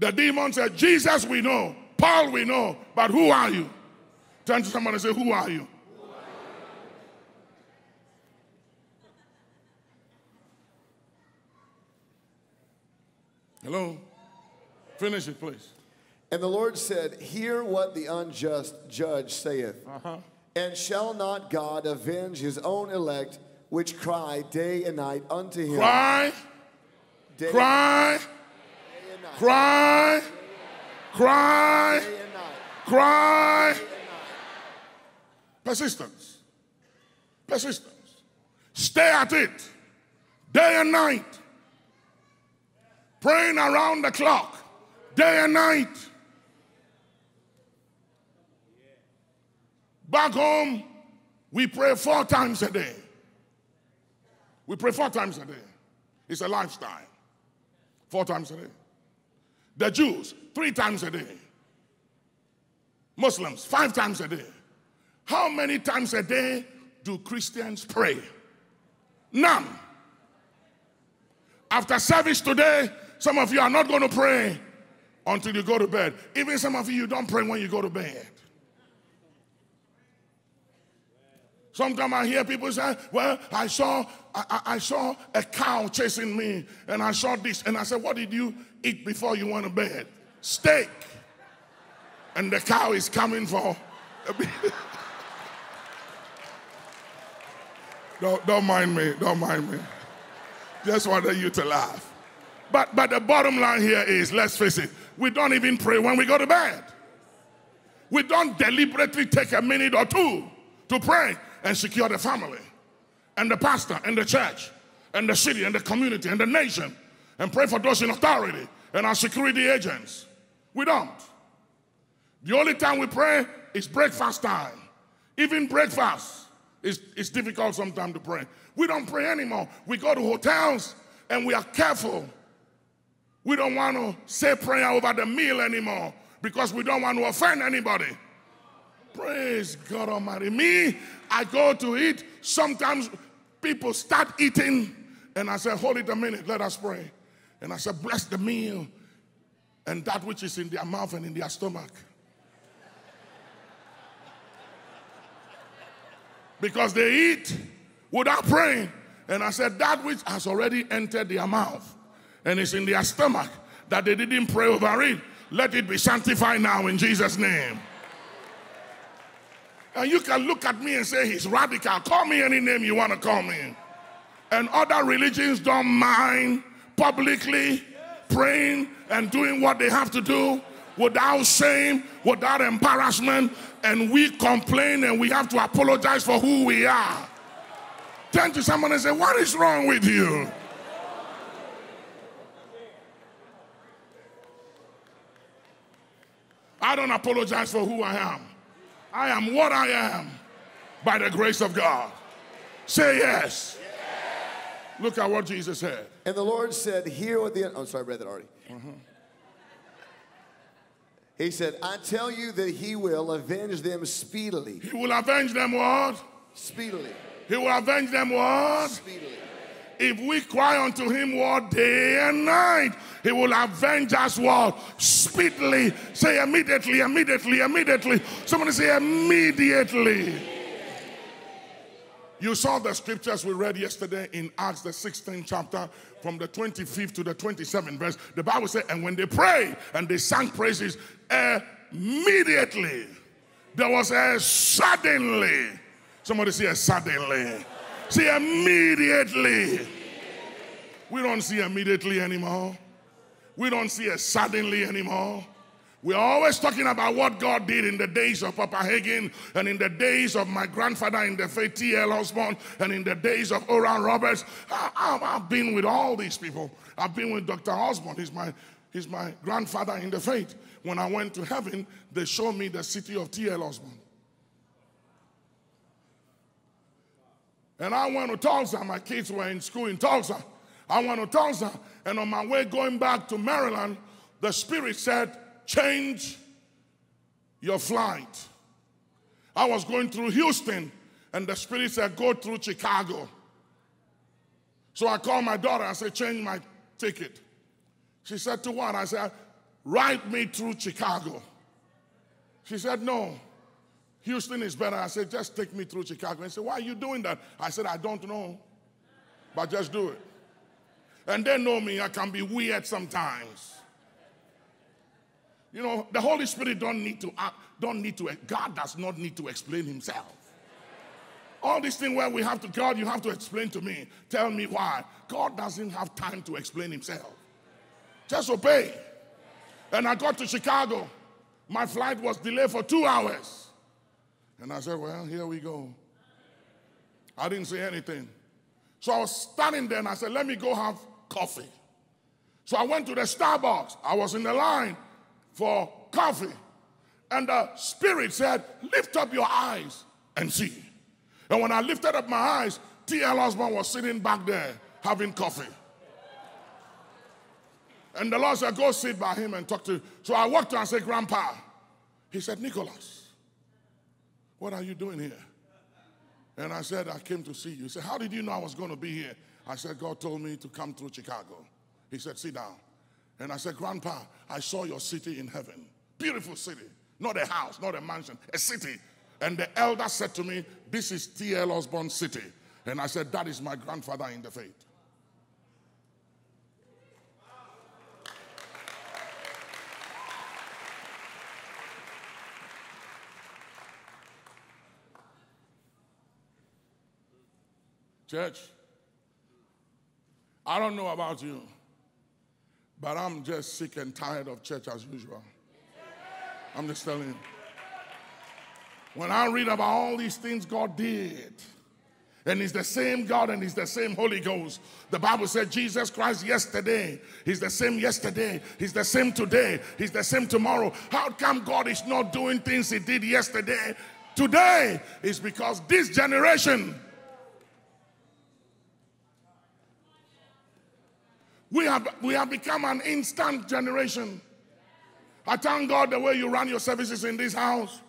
The demon said, Jesus we know, Paul we know, but who are you? Turn to someone and say, Who are you? Hello? Finish it, please. And the Lord said, Hear what the unjust judge saith. Uh-huh. And shall not God avenge his own elect, which cry day and night unto him? Cry, Day, cry, day cry, cry, Day and night. cry. Persistence. Persistence. Stay at it day and night. Praying around the clock day and night. Back home, we pray four times a day. We pray four times a day. It's a lifestyle. Four times a day. The Jews, three times a day. Muslims, five times a day. How many times a day do Christians pray? None. After service today, some of you are not going to pray until you go to bed. Even some of you, you don't pray when you go to bed. Sometimes I hear people say, Well, I saw I, I- saw a cow chasing me, and I saw this, and I said, What did you eat before you went to bed? Steak. And the cow is coming for [LAUGHS] don't, don't mind me, don't mind me. Just wanted you to laugh. But but the bottom line here is let's face it, we don't even pray when we go to bed. We don't deliberately take a minute or two to pray and secure the family and the pastor and the church and the city and the community and the nation and pray for those in authority and our security agents. We don't. The only time we pray is breakfast time. Even breakfast is, is difficult sometimes to pray. We don't pray anymore. We go to hotels and we are careful. We don't want to say prayer over the meal anymore because we don't want to offend anybody. Praise God Almighty. Me, I go to eat. Sometimes people start eating, and I say, Hold it a minute, let us pray. And I say, Bless the meal and that which is in their mouth and in their stomach. Because they eat without praying. And I said, That which has already entered their mouth and it's in their stomach, that they didn't pray over it, let it be sanctified now in Jesus' name. And you can look at me and say he's radical. Call me any name you want to call me. And other religions don't mind publicly praying and doing what they have to do without shame, without embarrassment. And we complain and we have to apologize for who we are. Turn to someone and say, What is wrong with you? I don't apologize for who I am. I am what I am by the grace of God. Say yes. Look at what Jesus said. And the Lord said, Hear what the. End oh, sorry, I read that already. He said, I tell you that he will avenge them speedily. He will avenge them what? Speedily. He will avenge them what? Speedily. If we cry unto him what day and night, he will avenge us what? Speedily. Say immediately, immediately, immediately. Somebody say immediately. You saw the scriptures we read yesterday in Acts, the 16th chapter, from the 25th to the 27th verse, the Bible said, and when they prayed and they sang praises, immediately there was a suddenly. Somebody say a suddenly. See immediately. We don't see immediately anymore. We don't see a suddenly anymore. We're always talking about what God did in the days of Papa Hagin and in the days of my grandfather in the faith, T.L. Osborn, and in the days of Oral Roberts. I, have been with all these people. I've been with Dr. Osborn. He's my, he's my grandfather in the faith. When I went to heaven, they showed me the city of T.L. Osborn. And I went to Tulsa. My kids were in school in Tulsa. I went to Tulsa, and on my way going back to Maryland, the Spirit said, change your flight. I was going through Houston, and the Spirit said, Go through Chicago. So I called my daughter. I said, Change my ticket. She said, To what? I said, Ride me through Chicago. She said, No. Houston is better. I said, Just take me through Chicago. And said, Why are you doing that? I said, I don't know, but just do it. And they know me, I can be weird sometimes. You know, the Holy Spirit don't need to act, don't need to, God does not need to explain himself. All these things where we have to, God, you have to explain to me. Tell me why. God doesn't have time to explain himself. Just obey. And I got to Chicago. My flight was delayed for two hours. And I said, Well, here we go. I didn't say anything. So I was standing there and I said, Let me go have coffee. So I went to the Starbucks. I was in the line for coffee. And the Spirit said, Lift up your eyes and see. And when I lifted up my eyes, T.L. Osborn was sitting back there having coffee. And the Lord said, Go sit by him and talk to him. So I walked to and said, Grandpa. He said, Nicholas, what are you doing here? And I said, I came to see you. He said, How did you know I was going to be here? I said, God told me to come through Chicago. He said, Sit down. And I said, Grandpa, I saw your city in heaven. Beautiful city. Not a house, not a mansion, a city. And the elder said to me, This is T.L. Osborn City. And I said, That is my grandfather in the faith. Church, I don't know about you, but I'm just sick and tired of church as usual. I'm just telling you. When I read about all these things God did, and He's the same God and He's the same Holy Ghost. The Bible said Jesus Christ yesterday, He's the same yesterday, He's the same today, He's the same tomorrow. How come God is not doing things He did yesterday? Today is because this generation We have, we have become an instant generation. I thank God the way you run your services in this house.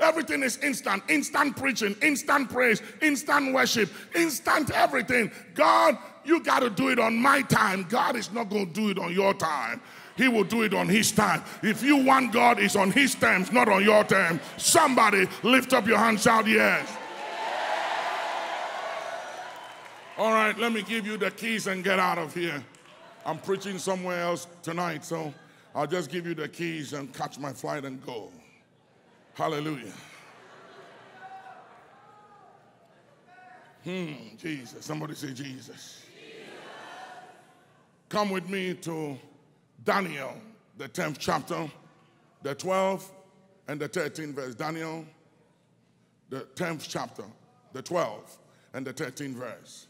Everything is instant, instant preaching, instant praise, instant worship, instant everything. God, you got to do it on my time. God is not going to do it on your time. He will do it on his time. If you want God, it's on his terms, not on your terms. Somebody lift up your hand, shout yes. All right, let me give you the keys and get out of here. I'm preaching somewhere else tonight, so I'll just give you the keys and catch my flight and go. Hallelujah. Hmm, Jesus. Somebody say Jesus. Jesus. Come with me to Daniel, the 10th chapter, the 12th and the 13th verse. Daniel, the 10th chapter, the 12th and the 13th verse.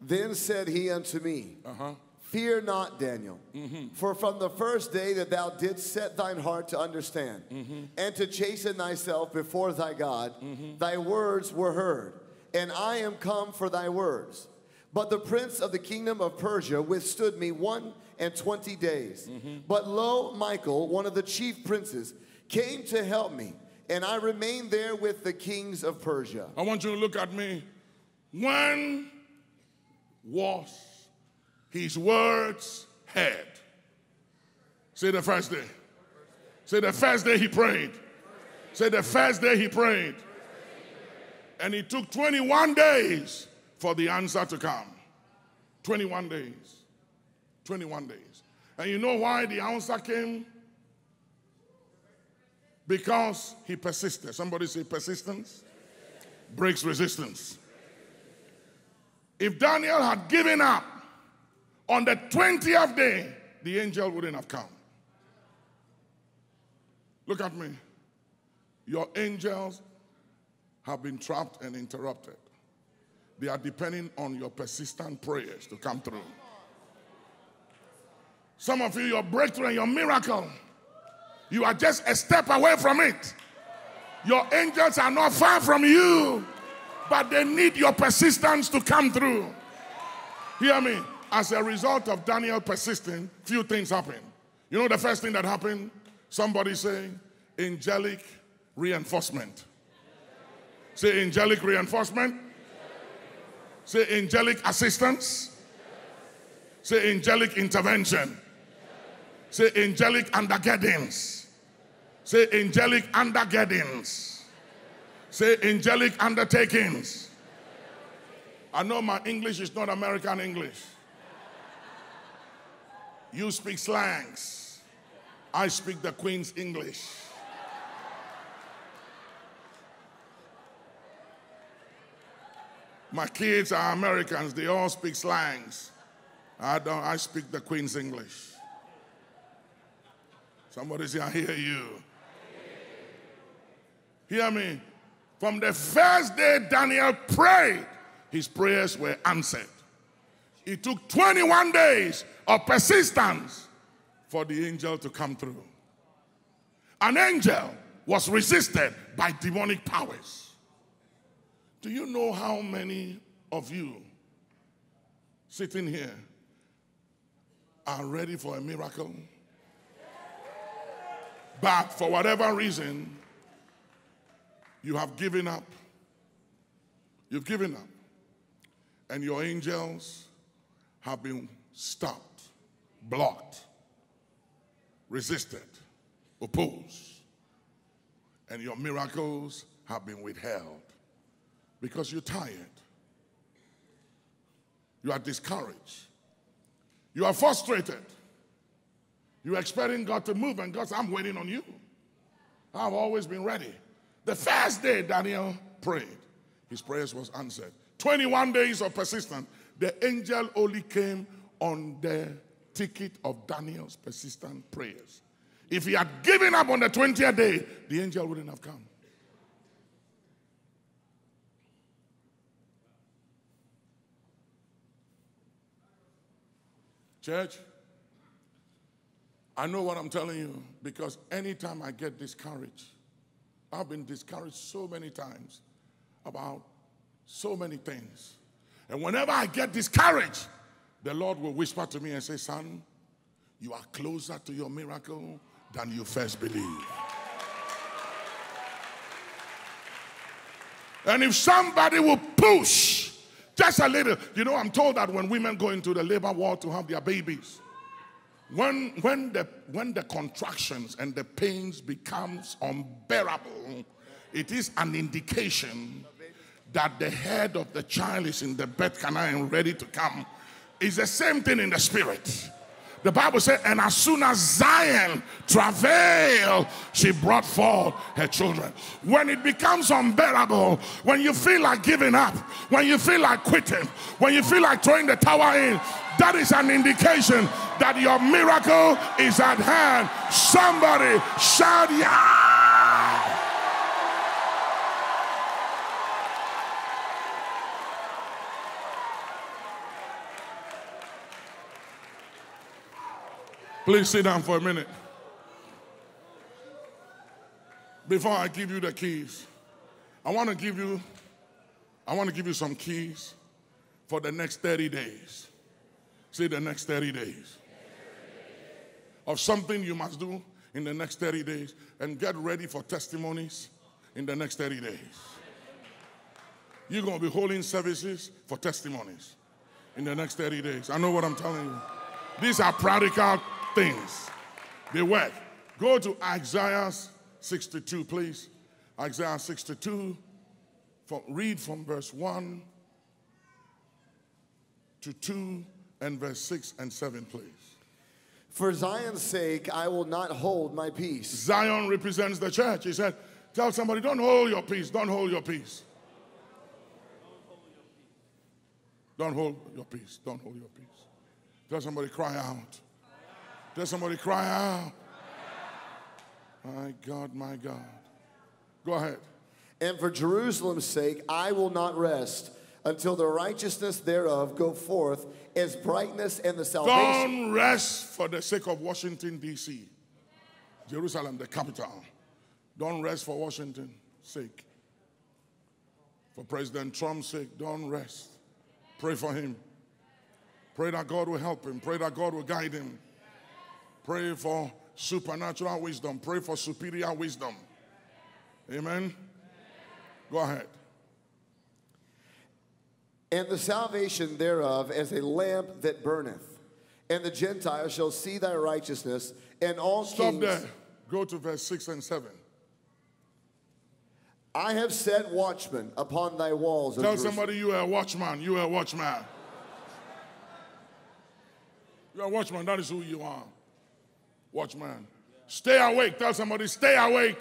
Then said he unto me, uh-huh. Fear not, Daniel, mm-hmm. for from the first day that thou didst set thine heart to understand mm-hmm. and to chasten thyself before thy God, mm-hmm. thy words were heard, and I am come for thy words. But the prince of the kingdom of Persia withstood me one and twenty days. Mm-hmm. But lo, Michael, one of the chief princes, came to help me, and I remained there with the kings of Persia. I want you to look at me. When was his words heard. Say the first day. Say the first day he prayed. Say the first day he prayed. And it took 21 days for the answer to come. 21 days. 21 days. And you know why the answer came? Because he persisted. Somebody say persistence breaks resistance. If Daniel had given up on the 20th day, the angel wouldn't have come. Look at me. Your angels have been trapped and interrupted. They are depending on your persistent prayers to come through. Some of you, your breakthrough and your miracle, you are just a step away from it. Your angels are not far from you, but they need your persistence to come through. Hear me. As a result of Daniel persisting, few things happen. You know the first thing that happened? Somebody saying angelic reinforcement. Say angelic reinforcement. Say angelic assistance. Say angelic intervention. Say angelic undergirdings. Say angelic undergirdings. Say angelic undertakings. I know my English is not American English. You speak slangs. I speak the Queen's English. My kids are Americans, they all speak slangs. I don't I speak the Queen's English. Somebody say, I hear you. Hear me. From the first day Daniel prayed, his prayers were answered. It took 21 days of persistence for the angel to come through. An angel was resisted by demonic powers. Do you know how many of you sitting here are ready for a miracle? But for whatever reason, you have given up. You've given up. And your angels have been stopped, blocked, resisted, opposed. And your miracles have been withheld because you're tired. You are discouraged. You are frustrated. You're expecting God to move, and God says, I'm waiting on you. I've always been ready. The first day Daniel prayed, his prayers was answered. 21 days of persistence. The angel only came on the ticket of Daniel's persistent prayers. If he had given up on the 20th day, the angel wouldn't have come. Church, I know what I'm telling you because anytime I get discouraged, I've been discouraged so many times about so many things. And whenever I get discouraged, the Lord will whisper to me and say, Son, you are closer to your miracle than you first believed. And if somebody will push just a little. You know, I'm told that when women go into the labor ward to have their babies, when, when, the, when the contractions and the pains becomes unbearable, it is an indication that the head of the child is in the bed canal and ready to come. It's the same thing in the spirit. The Bible said, and as soon as Zion travailed, she brought forth her children. When it becomes unbearable, when you feel like giving up, when you feel like quitting, when you feel like throwing the tower in, that is an indication that your miracle is at hand. Somebody shout, yeah! Please sit down for a minute. Before I give you the keys, I want to give you I want to give you some keys for the next 30 days. Say the next 30 days. Of something you must do in the next 30 days and get ready for testimonies in the next 30 days. You're going to be holding services for testimonies in the next 30 days. I know what I'm telling you. These are practical things. They work. Go to Isaiah 62, please. Isaiah 62. From, read from verse 1 to 2 and verse 6 and 7, please. For Zion's sake, I will not hold my peace. Zion represents the church. He said, Tell somebody, don't hold your peace. Don't hold your peace. Don't hold your peace. Don't hold your peace. Tell somebody, cry out. Tell somebody, cry out. My God, my God. Go ahead. And for Jerusalem's sake, I will not rest until the righteousness thereof go forth as brightness and the salvation. Don't rest for the sake of Washington, D.C., Jerusalem, the capital. Don't rest for Washington's sake. For President Trump's sake, don't rest. Pray for him. Pray that God will help him. Pray that God will guide him. Pray for supernatural wisdom. Pray for superior wisdom. Amen. Go ahead. And the salvation thereof as a lamp that burneth. And the Gentiles shall see thy righteousness, and all Stop kings. there. Go to verse 6 and 7. I have set watchmen upon thy walls. Tell Jerusalem. somebody you are a watchman. You are a watchman. You're a watchman. That is who you are. Watchman. Stay awake. Tell somebody, stay awake.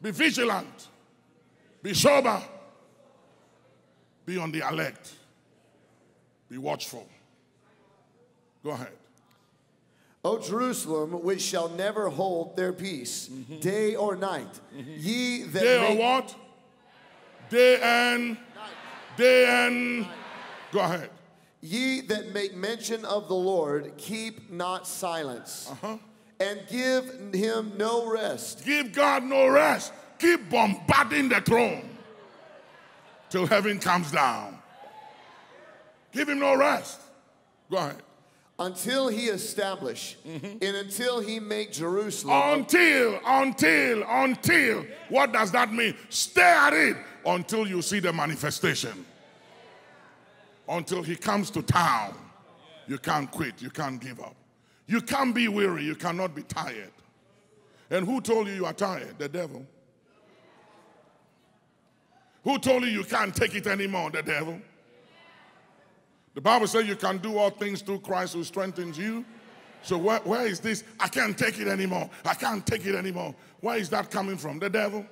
Be vigilant. Be sober. Be on the alert. Be watchful. Go ahead. O Jerusalem, which shall never hold their peace, mm-hmm. day or night. Mm-hmm. Ye that Day or make- what? Day and day and go ahead. Ye that make mention of the Lord, keep not silence, uh-huh. and give him no rest. Give God no rest. Keep bombarding the throne till heaven comes down. Give him no rest. Go ahead. Until he establish, mm-hmm. and until he make Jerusalem. Until, until, until. What does that mean? Stay at it until you see the manifestation. Until he comes to town. You can't quit. You can't give up. You can't be weary. You cannot be tired. And who told you you are tired? The devil. Who told you you can't take it anymore? The devil. The Bible says you can do all things through Christ who strengthens you. So where, where is this? I can't take it anymore. I can't take it anymore. Where is that coming from? The devil.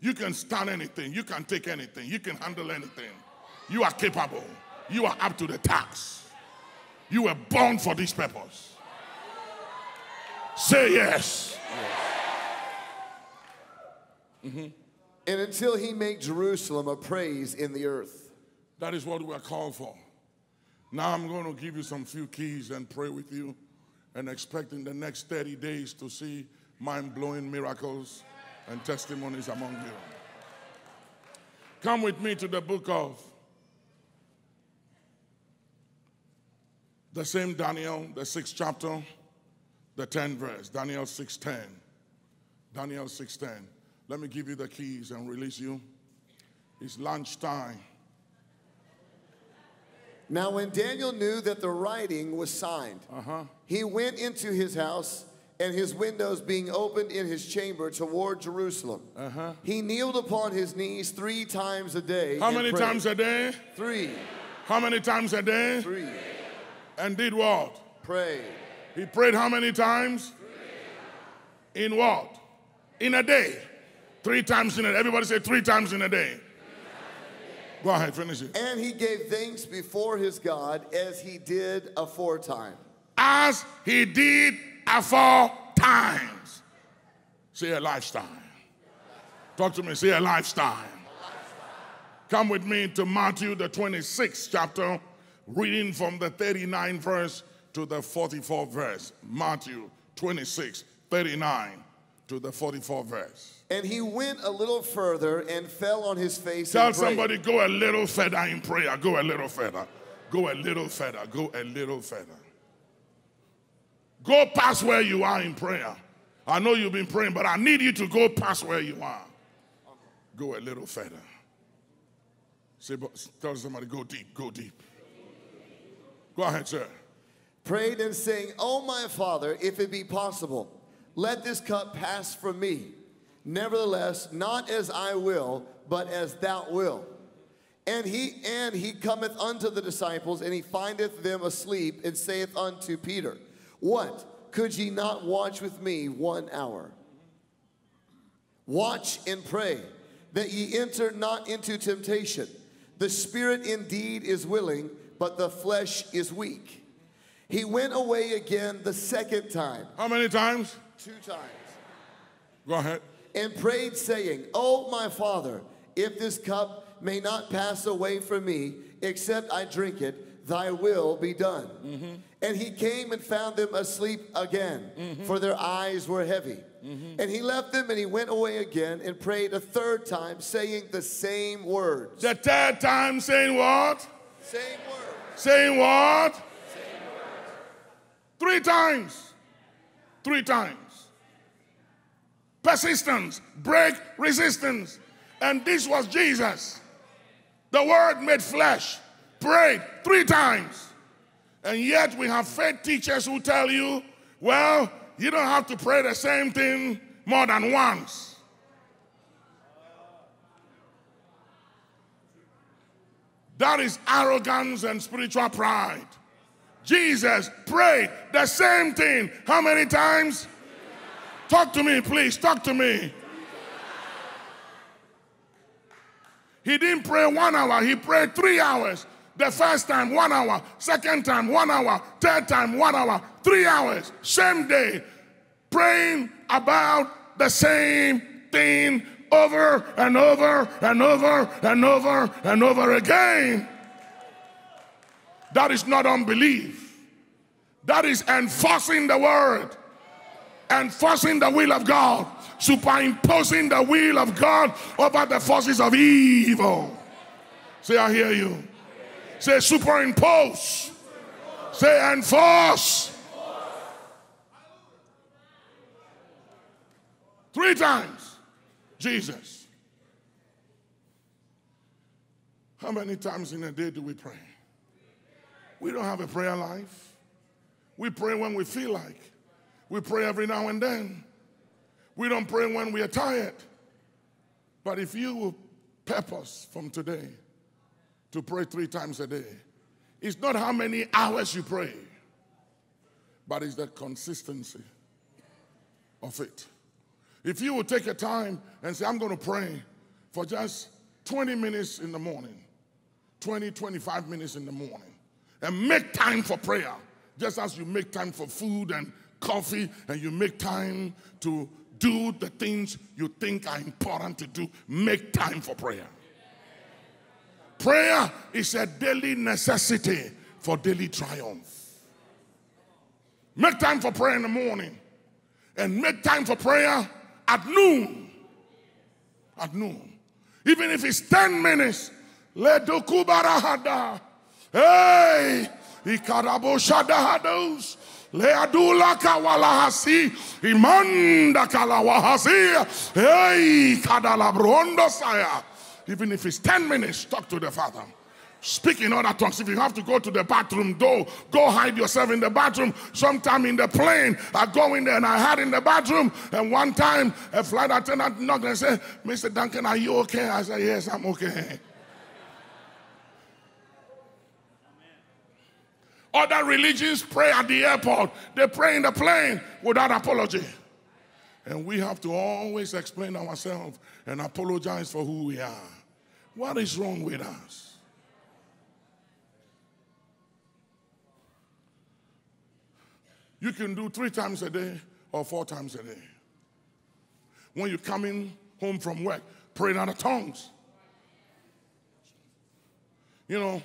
You can stand anything. You can take anything. You can handle anything. You are capable. You are up to the task. You were born for this purpose. Say yes. Mm-hmm. And until he make Jerusalem a praise in the earth. That is what we are called for. Now I'm going to give you some few keys and pray with you and expect in the next 30 days to see mind-blowing miracles and testimonies among you. Come with me to the book of the same Daniel, the sixth chapter, the 10th verse, Daniel 6:10. Daniel 6:10. Let me give you the keys and release you. It's lunchtime. Now, when Daniel knew that the writing was signed, uh-huh. he went into his house, and his windows being opened in his chamber toward Jerusalem. Uh-huh. He kneeled upon his knees three times a day. How many prayed. times a day? Three, How many times a day? three. And did what? Pray. He prayed how many times? Three. In what? In a day. Three times in a day. Everybody say three times in a day. Go ahead, finish it. And he gave thanks before his God as he did aforetime. As he did afore times. Say a lifestyle. Talk to me, say a lifestyle. Come with me to Matthew, the 26th chapter, reading from the 39th verse to the 44th verse. Matthew 26, 39 to the 44th verse. And he went a little further and fell on his face Tell somebody, go a little further in prayer. Go a little further. Go a little further. Go a little further. Go past where you are in prayer. I know you've been praying, but I need you to go past where you are. Go a little further. Say, tell somebody, go deep, go deep. Go ahead, sir. prayed and saying, Oh, my Father, if it be possible, let this cup pass from me. Nevertheless, not as I will, but as thou wilt. And he and he cometh unto the disciples, and he findeth them asleep, and saith unto Peter, What? Could ye not watch with me one hour? Watch and pray, that ye enter not into temptation. The spirit indeed is willing, but the flesh is weak. He went away again the second time, How many times? two times, Go ahead. and prayed, saying, O my Father, if this cup may not pass away from me, except I drink it, thy will be done. Mm-hmm. And he came and found them asleep again, mm-hmm. for their eyes were heavy. Mm-hmm. And he left them and he went away again and prayed a third time, saying the same words. The third time saying what? Same words. Saying what? Three times. Three times. Persistence, break resistance. And this was Jesus. The word made flesh, prayed three times. And yet we have faith teachers who tell you, well, you don't have to pray the same thing more than once. That is arrogance and spiritual pride. Jesus prayed the same thing. How many times? Talk to me, please. Talk to me. He didn't pray one hour, he prayed three hours. The first time, one hour. Second time, one hour. Third time, one hour. Three hours. Same day. Praying about the same thing over and over and over and over and over again. That is not unbelief. That is enforcing the word, enforcing the will of God, superimposing the will of God over the forces of evil. See, I hear you. Say, superimpose. Say, enforce. Three times, Jesus. How many times in a day do we pray? We don't have a prayer life. We pray when we feel like. We pray every now and then. We don't pray when we are tired. But if you will purpose from today to pray three times a day, it's not how many hours you pray, but it's the consistency of it. If you will take a time and say, I'm going to pray for just 20 minutes in the morning, 20, 25 minutes in the morning, and make time for prayer, just as you make time for food and coffee, and you make time to do the things you think are important to do, make time for prayer. Prayer is a daily necessity for daily triumph. Make time for prayer in the morning and make time for prayer at noon. At noon. Even if it's 10 minutes, let do kubarahada. Hey, ikarabo shadahados. Leadula kawalahasi. Imanda kalawahasi. Hey, kadalabrondo saya. Even if it's 10 minutes, talk to the Father. Speak in other tongues. If you have to go to the bathroom, go. Go hide yourself in the bathroom. Sometime in the plane, I go in there and I hide in the bathroom. And one time, a flight attendant knocked and said, Mr. Duncan, are you okay? I said, Yes, I'm okay. Other religions pray at the airport, they pray in the plane without apology. And we have to always explain ourselves and apologize for who we are. What is wrong with us? You can do three times a day or four times a day. When you're coming home from work, pray in other tongues. You know,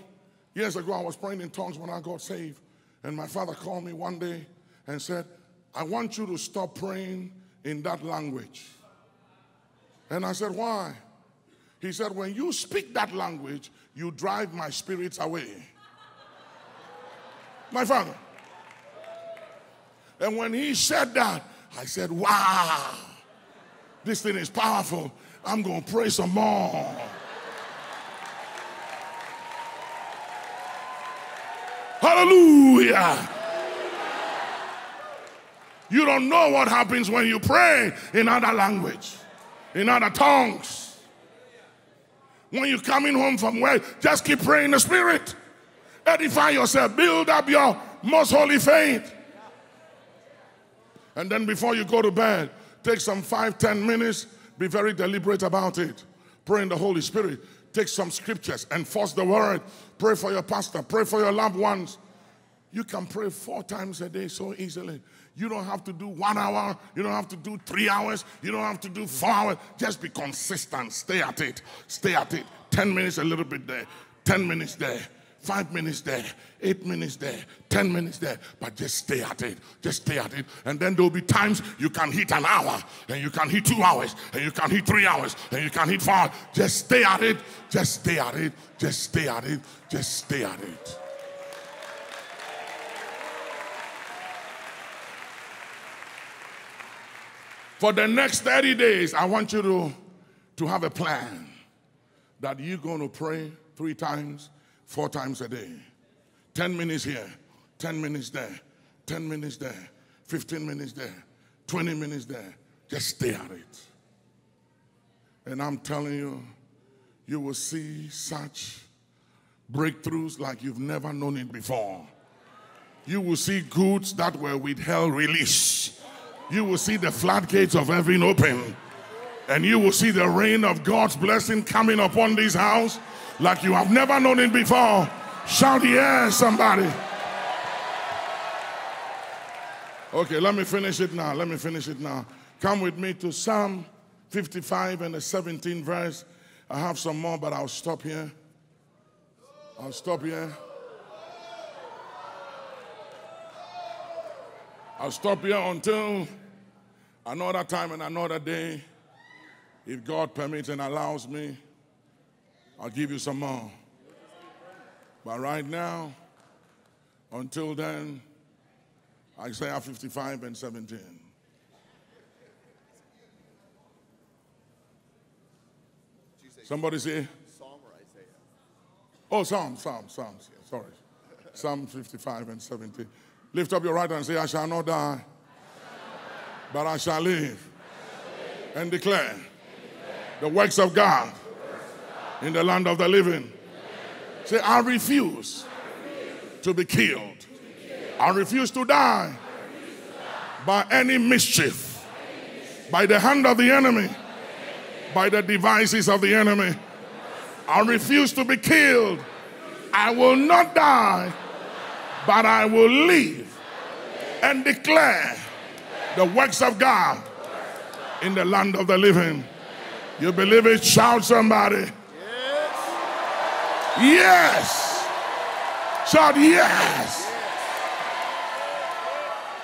years ago I was praying in tongues when I got saved, and my father called me one day and said, I want you to stop praying in that language. And I said, Why? He said, When you speak that language, you drive my spirits away. My father. And when he said that, I said, Wow, this thing is powerful. I'm going to pray some more. Hallelujah. You don't know what happens when you pray in other language. in other tongues. When you're coming home from work, just keep praying the spirit. Edify yourself, build up your most holy faith. And then before you go to bed, take some five, ten minutes, be very deliberate about it. Pray in the Holy Spirit. Take some scriptures, enforce the word. Pray for your pastor, pray for your loved ones. You can pray four times a day so easily. You don't have to do one hour. You don't have to do three hours. You don't have to do four hours. Just be consistent. Stay at it. Stay at it. 10 minutes a little bit there, 10 minutes there, five minutes there, eight minutes there, 10 minutes there. But just stay at it. Just stay at it. And then there'll be times you can hit an hour, and you can hit two hours, and you can hit three hours, and you can hit four. Just stay at it. Just stay at it. Just stay at it. Just stay at it. For the next 30 days, I want you to, to have a plan that you're going to pray three times, four times a day. 10 minutes here, 10 minutes there, 10 minutes there, 15 minutes there, 20 minutes there. Just stay at it. And I'm telling you, you will see such breakthroughs like you've never known it before. You will see goods that were withheld release you will see the floodgates of heaven open. And you will see the rain of God's blessing coming upon this house like you have never known it before. Shout yes, somebody. Okay, let me finish it now. Let me finish it now. Come with me to Psalm 55 and the 17th verse. I have some more, but I'll stop here. I'll stop here. I'll stop here until Another time and another day, if God permits and allows me, I'll give you some more. But right now, until then, Isaiah 55 and 17. Somebody say? Psalm or Isaiah? Oh, Psalm, Psalm, Psalms. sorry. Psalm 55 and 17. Lift up your right hand and say, I shall not die but I shall live and declare the works of God in the land of the living. Say, I refuse to be killed. I refuse to die by any mischief, by the hand of the enemy, by the devices of the enemy. I refuse to be killed. I will not die, but I will live and declare the works of God in the land of the living. You believe it? Shout somebody. Yes. yes. Shout yes.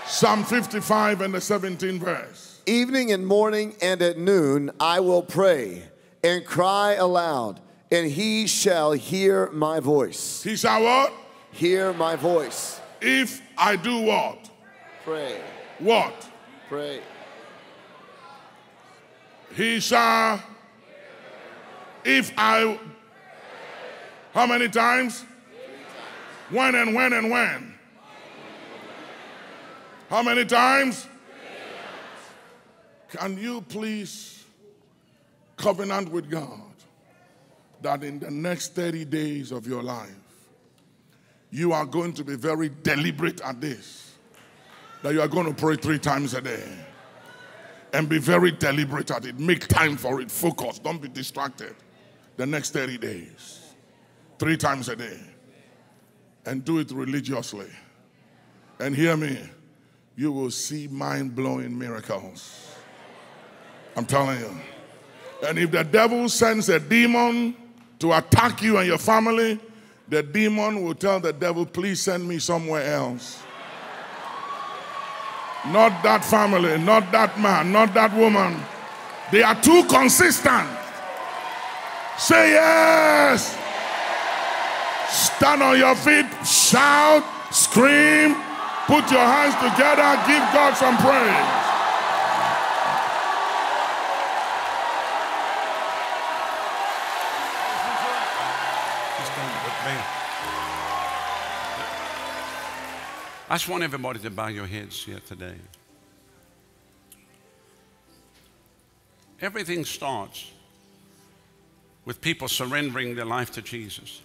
Psalm 55 and the 17th verse. Evening and morning and at noon I will pray and cry aloud, and he shall hear my voice. He shall what? Hear my voice. If I do what? Pray. What? Pray. He shall, if I, how many times? When and when and when? How many times? Can you please covenant with God that in the next 30 days of your life, you are going to be very deliberate at this? That you are going to pray three times a day. And be very deliberate at it. Make time for it. Focus. Don't be distracted. The next 30 days. Three times a day. And do it religiously. And hear me. You will see mind blowing miracles. I'm telling you. And if the devil sends a demon to attack you and your family, the demon will tell the devil, please send me somewhere else. Not that family, not that man, not that woman. They are too consistent. Say yes. Stand on your feet, shout, scream, put your hands together, give God some praise. I just want everybody to bow your heads here today. Everything starts with people surrendering their life to Jesus.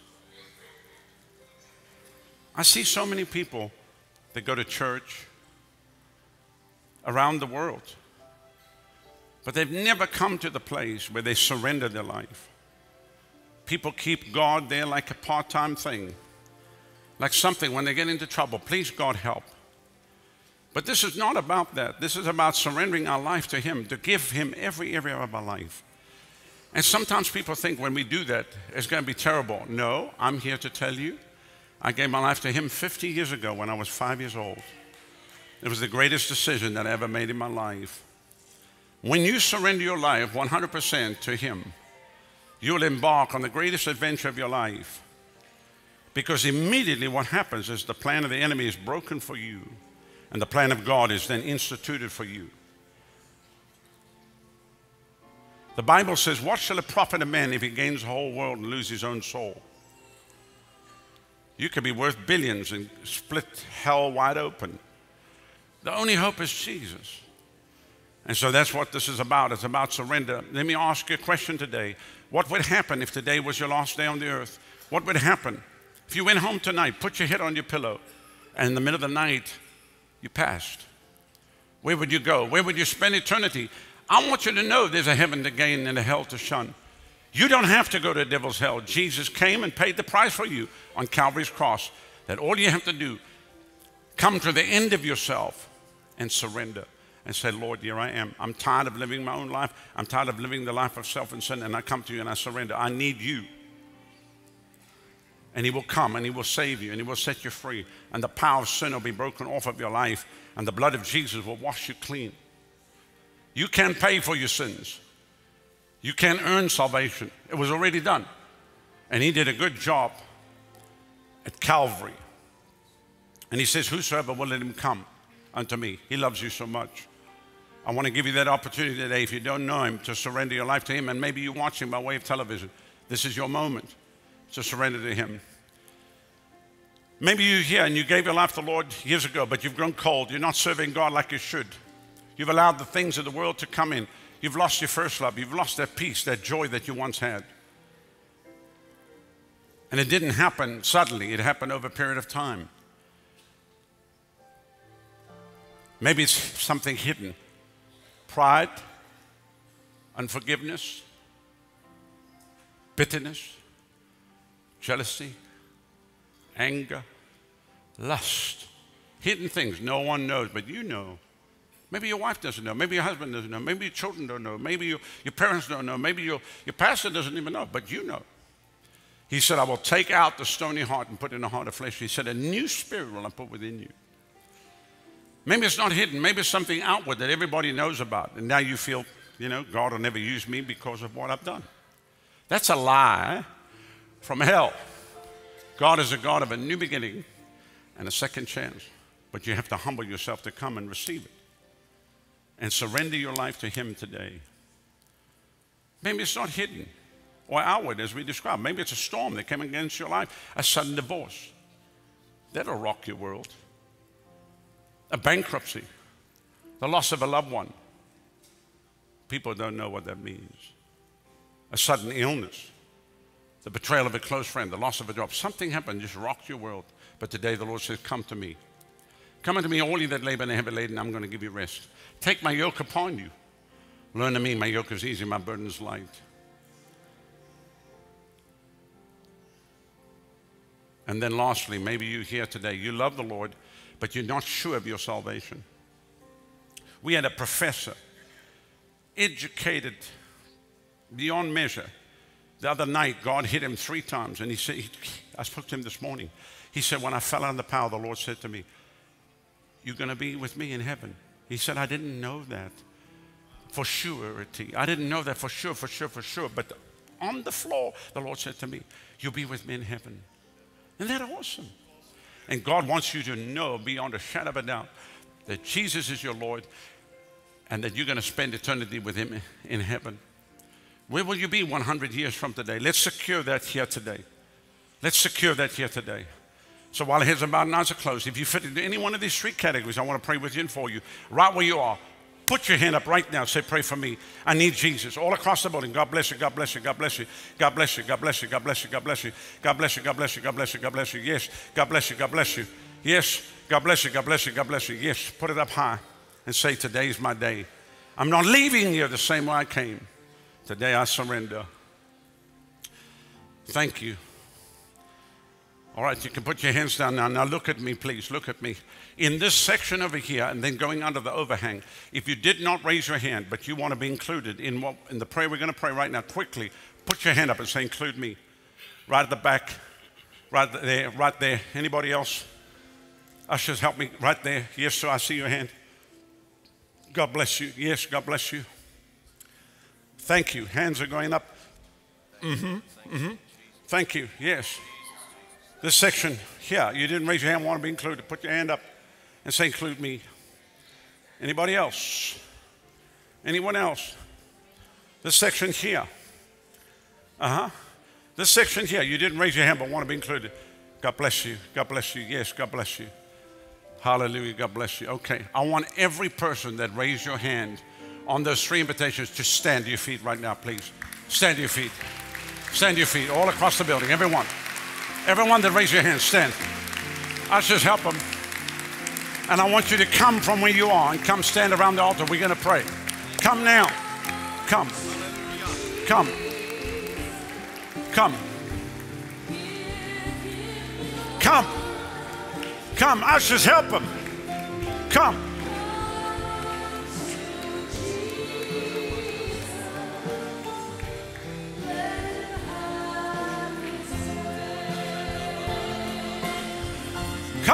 I see so many people that go to church around the world, but they've never come to the place where they surrender their life. People keep God there like a part time thing, like something when they get into trouble. Please, God, help. But this is not about that. This is about surrendering our life to Him, to give Him every area of our life. And sometimes people think when we do that, it's going to be terrible. No, I'm here to tell you, I gave my life to Him 50 years ago when I was five years old. It was the greatest decision that I ever made in my life. When you surrender your life 100% to Him, you'll embark on the greatest adventure of your life. Because immediately what happens is the plan of the enemy is broken for you, and the plan of God is then instituted for you. The Bible says, What shall it profit a man if he gains the whole world and lose his own soul? You could be worth billions and split hell wide open. The only hope is Jesus. And so that's what this is about. It's about surrender. Let me ask you a question today. What would happen if today was your last day on the earth? What would happen if you went home tonight, put your head on your pillow, and in the middle of the night, you passed? Where would you go? Where would you spend eternity? I want you to know there's a heaven to gain and a hell to shun. You don't have to go to devil's hell. Jesus came and paid the price for you on Calvary's cross. That all you have to do, come to the end of yourself and surrender and say, Lord, here I am. I'm tired of living my own life. I'm tired of living the life of self and sin. And I come to you and I surrender. I need you. And He will come and He will save you and He will set you free. And the power of sin will be broken off of your life. And the blood of Jesus will wash you clean. You can't pay for your sins. You can't earn salvation. It was already done. And He did a good job at Calvary. And He says, Whosoever will let Him come unto me. He loves you so much. I want to give you that opportunity today, if you don't know Him, to surrender your life to Him. And maybe you're watching by way of television. This is your moment to surrender to Him. Maybe you're here and you gave your life to the Lord years ago, but you've grown cold. You're not serving God like you should. You've allowed the things of the world to come in. You've lost your first love. You've lost that peace, that joy that you once had. And it didn't happen suddenly, it happened over a period of time. Maybe it's something hidden pride, unforgiveness, bitterness, jealousy, anger, lust. Hidden things no one knows, but you know. Maybe your wife doesn't know. Maybe your husband doesn't know. Maybe your children don't know. Maybe your, your parents don't know. Maybe your, your pastor doesn't even know, but you know. He said, I will take out the stony heart and put in a heart of flesh. He said, A new spirit will I put within you. Maybe it's not hidden. Maybe it's something outward that everybody knows about. And now you feel, you know, God will never use me because of what I've done. That's a lie from hell. God is a God of a new beginning and a second chance. But you have to humble yourself to come and receive it and surrender your life to Him today. Maybe it's not hidden or outward as we described. Maybe it's a storm that came against your life, a sudden divorce. That'll rock your world. A bankruptcy, the loss of a loved one. People don't know what that means. A sudden illness, the betrayal of a close friend, the loss of a job. Something happened, just rocked your world. But today the Lord says, Come to me. Come unto me, all you that labor and heavy laden, I'm going to give you rest. Take my yoke upon you. Learn of me, my yoke is easy, my burden is light. And then, lastly, maybe you here today, you love the Lord, but you're not sure of your salvation. We had a professor, educated beyond measure. The other night, God hit him three times, and he said, he, I spoke to him this morning. He said, When I fell under the power, the Lord said to me, You're going to be with me in heaven. He said, I didn't know that for surety. I didn't know that for sure, for sure, for sure. But on the floor, the Lord said to me, You'll be with me in heaven. Isn't that awesome? And God wants you to know beyond a shadow of a doubt that Jesus is your Lord and that you're going to spend eternity with Him in heaven. Where will you be 100 years from today? Let's secure that here today. Let's secure that here today. So while heads and eyes are closed, if you fit into any one of these three categories, I want to pray with you and for you. Right where you are, Put your hand up right now. Say, pray for me. I need Jesus. All across the building. God bless you. God bless you. God bless you. God bless you. God bless you. God bless you. God bless you. God bless you. God bless you. God bless you. God bless you. Yes. God bless you. God bless you. Yes. God bless you. God bless you. God bless you. Yes. Put it up high and say, Today's my day. I'm not leaving here the same way I came. Today I surrender. Thank you. All right, you can put your hands down now. Now look at me, please. Look at me. In this section over here, and then going under the overhang, if you did not raise your hand, but you want to be included in what in the prayer we're going to pray right now, quickly put your hand up and say, "Include me." Right at the back, right there, right there. Anybody else? Ushers, help me. Right there. Yes, sir. I see your hand. God bless you. Yes, God bless you. Thank you. Hands are going up. Mm-hmm. Mm-hmm. Thank you. Yes. This section here, you didn't raise your hand, want to be included. Put your hand up and say, include me. Anybody else? Anyone else? This section here. Uh huh. This section here, you didn't raise your hand but want to be included. God bless you. God bless you. Yes, God bless you. Hallelujah. God bless you. Okay. I want every person that raised your hand on those three invitations to stand to your feet right now, please. Stand to your feet. Stand to your feet all across the building. Everyone. Everyone that raised your hand, stand. Ushers, help them. And I want you to come from where you are and come stand around the altar. We're going to pray. Come now. Come. Come. Come. Come. Come. Ushers, help them. Come.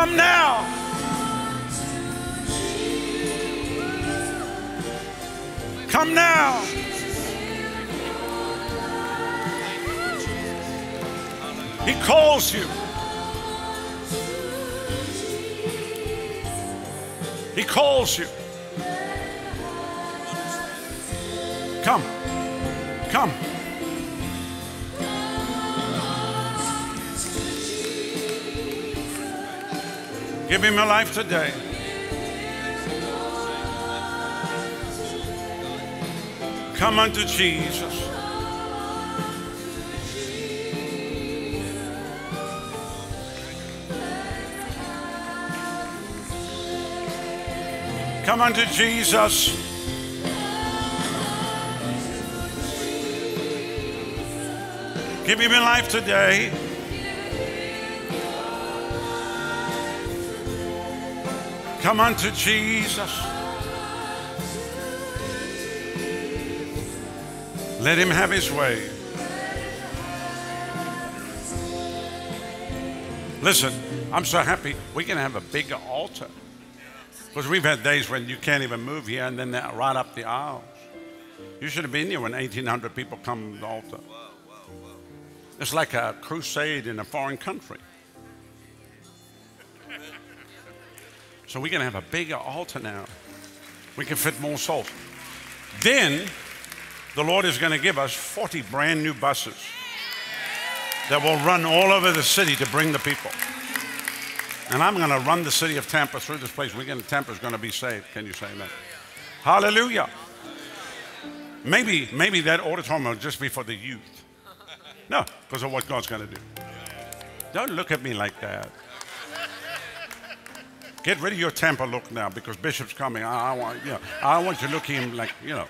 Come now. Come now. He calls you. He calls you. Come. Come. Give him your life today. Come unto Jesus. Come unto Jesus. Give him your life today. Come unto Jesus. Let him have his way. Listen, I'm so happy we can have a bigger altar. Because we've had days when you can't even move here and then right up the aisles. You should have been here when 1,800 people come to the altar. It's like a crusade in a foreign country. So we're going to have a bigger altar now. We can fit more souls. Then the Lord is going to give us 40 brand new buses that will run all over the city to bring the people. And I'm going to run the city of Tampa through this place. We're going to, Tampa's going to be saved. Can you say that? Hallelujah. Maybe, maybe that auditorium will just be for the youth. No, because of what God's going to do. Don't look at me like that. Get rid of your temper look now because Bishop's coming. I, I want, you know, I want you to look him like, you know.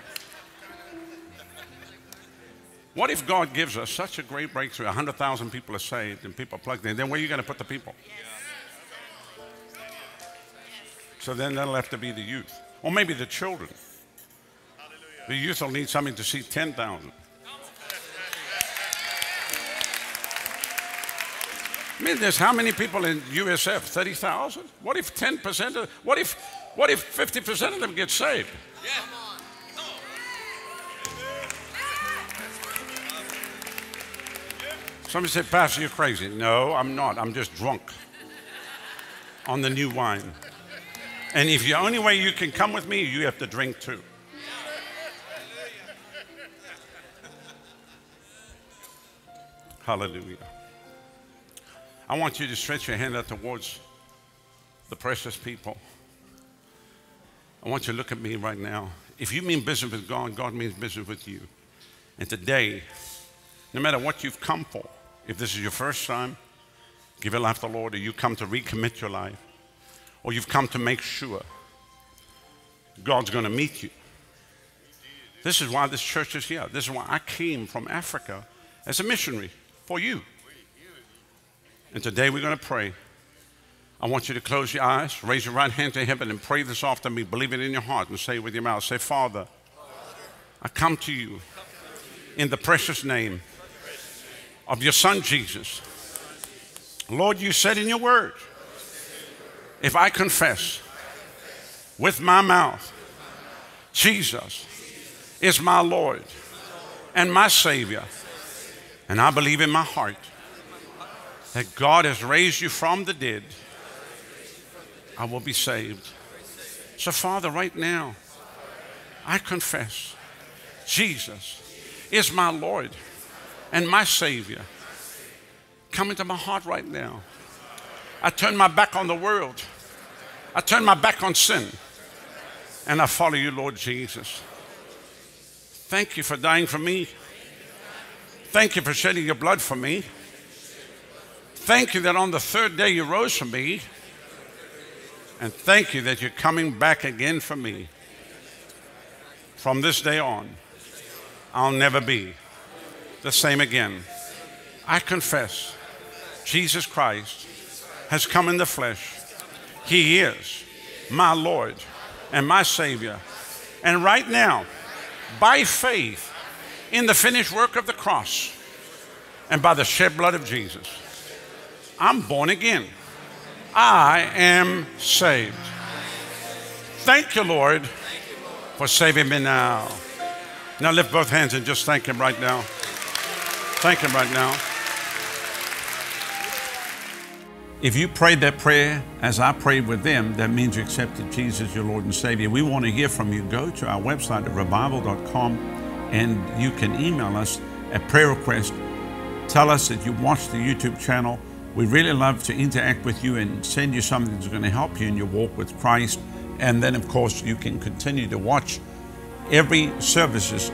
What if God gives us such a great breakthrough? 100,000 people are saved and people are plugged in. Then where are you going to put the people? So then that'll have to be the youth. Or maybe the children. The youth will need something to see 10,000. I mean, there's how many people in USF? 30,000? What if 10% of, what if, what if 50% of them get saved? Somebody said, Pastor, you're crazy. No, I'm not. I'm just drunk on the new wine. And if the only way you can come with me, you have to drink too. Hallelujah. I want you to stretch your hand out towards the precious people. I want you to look at me right now. If you mean business with God, God means business with you. And today, no matter what you've come for, if this is your first time, give your life to the Lord, or you come to recommit your life, or you've come to make sure God's going to meet you. This is why this church is here. This is why I came from Africa as a missionary for you. And today we're going to pray. I want you to close your eyes, raise your right hand to heaven, and pray this after me. Believe it in your heart and say it with your mouth. Say, Father, I come to you in the precious name of your Son Jesus. Lord, you said in your word, if I confess with my mouth, Jesus is my Lord and my Savior, and I believe in my heart that God has raised you from the dead, I will be saved. So, Father, right now, I confess Jesus is my Lord and my Savior. Come into my heart right now. I turn my back on the world. I turn my back on sin. And I follow you, Lord Jesus. Thank you for dying for me. Thank you for shedding your blood for me. Thank you that on the third day you rose for me. And thank you that you're coming back again for me. From this day on, I'll never be the same again. I confess Jesus Christ has come in the flesh. He is my Lord and my Savior. And right now, by faith in the finished work of the cross and by the shed blood of Jesus, I'm born again. I am saved. Thank you, Lord, for saving me now. Now lift both hands and just thank Him right now. Thank Him right now. If you prayed that prayer as I prayed with them, that means you accepted Jesus your Lord and Savior. We want to hear from you. Go to our website at revival.com and you can email us a prayer request. Tell us that you watched the YouTube channel. We really love to interact with you and send you something that's going to help you in your walk with Christ. And then, of course, you can continue to watch every service is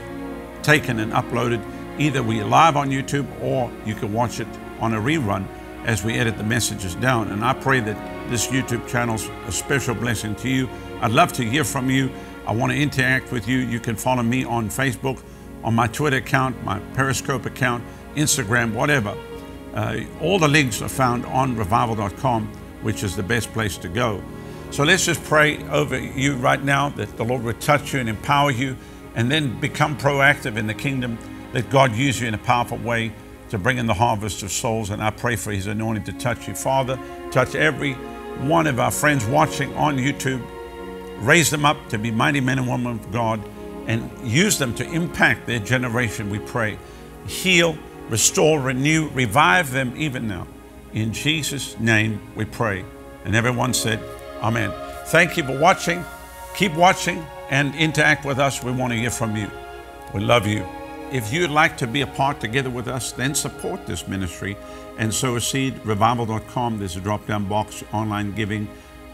taken and uploaded. Either we live on YouTube or you can watch it on a rerun as we edit the messages down. And I pray that this YouTube channel's a special blessing to you. I'd love to hear from you. I want to interact with you. You can follow me on Facebook, on my Twitter account, my Periscope account, Instagram, whatever. Uh, all the links are found on revival.com, which is the best place to go. So let's just pray over you right now that the Lord would touch you and empower you, and then become proactive in the kingdom. Let God use you in a powerful way to bring in the harvest of souls. And I pray for His anointing to touch you, Father. Touch every one of our friends watching on YouTube. Raise them up to be mighty men and women of God and use them to impact their generation, we pray. Heal, restore, renew, revive them even now. In Jesus' name we pray. And everyone said, Amen. Thank you for watching. Keep watching and interact with us. We want to hear from you. We love you. If you'd like to be a part together with us, then support this ministry and sow a seed. Revival.com, there's a drop down box, online giving,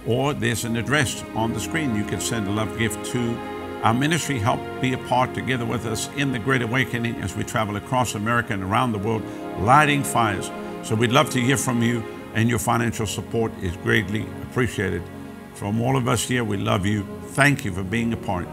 or there's an address on the screen. You can send a love gift to our ministry. Help be a part together with us in the Great Awakening as we travel across America and around the world, lighting fires. So we'd love to hear from you, and your financial support is greatly appreciated. From all of us here, we love you. Thank you for being a part.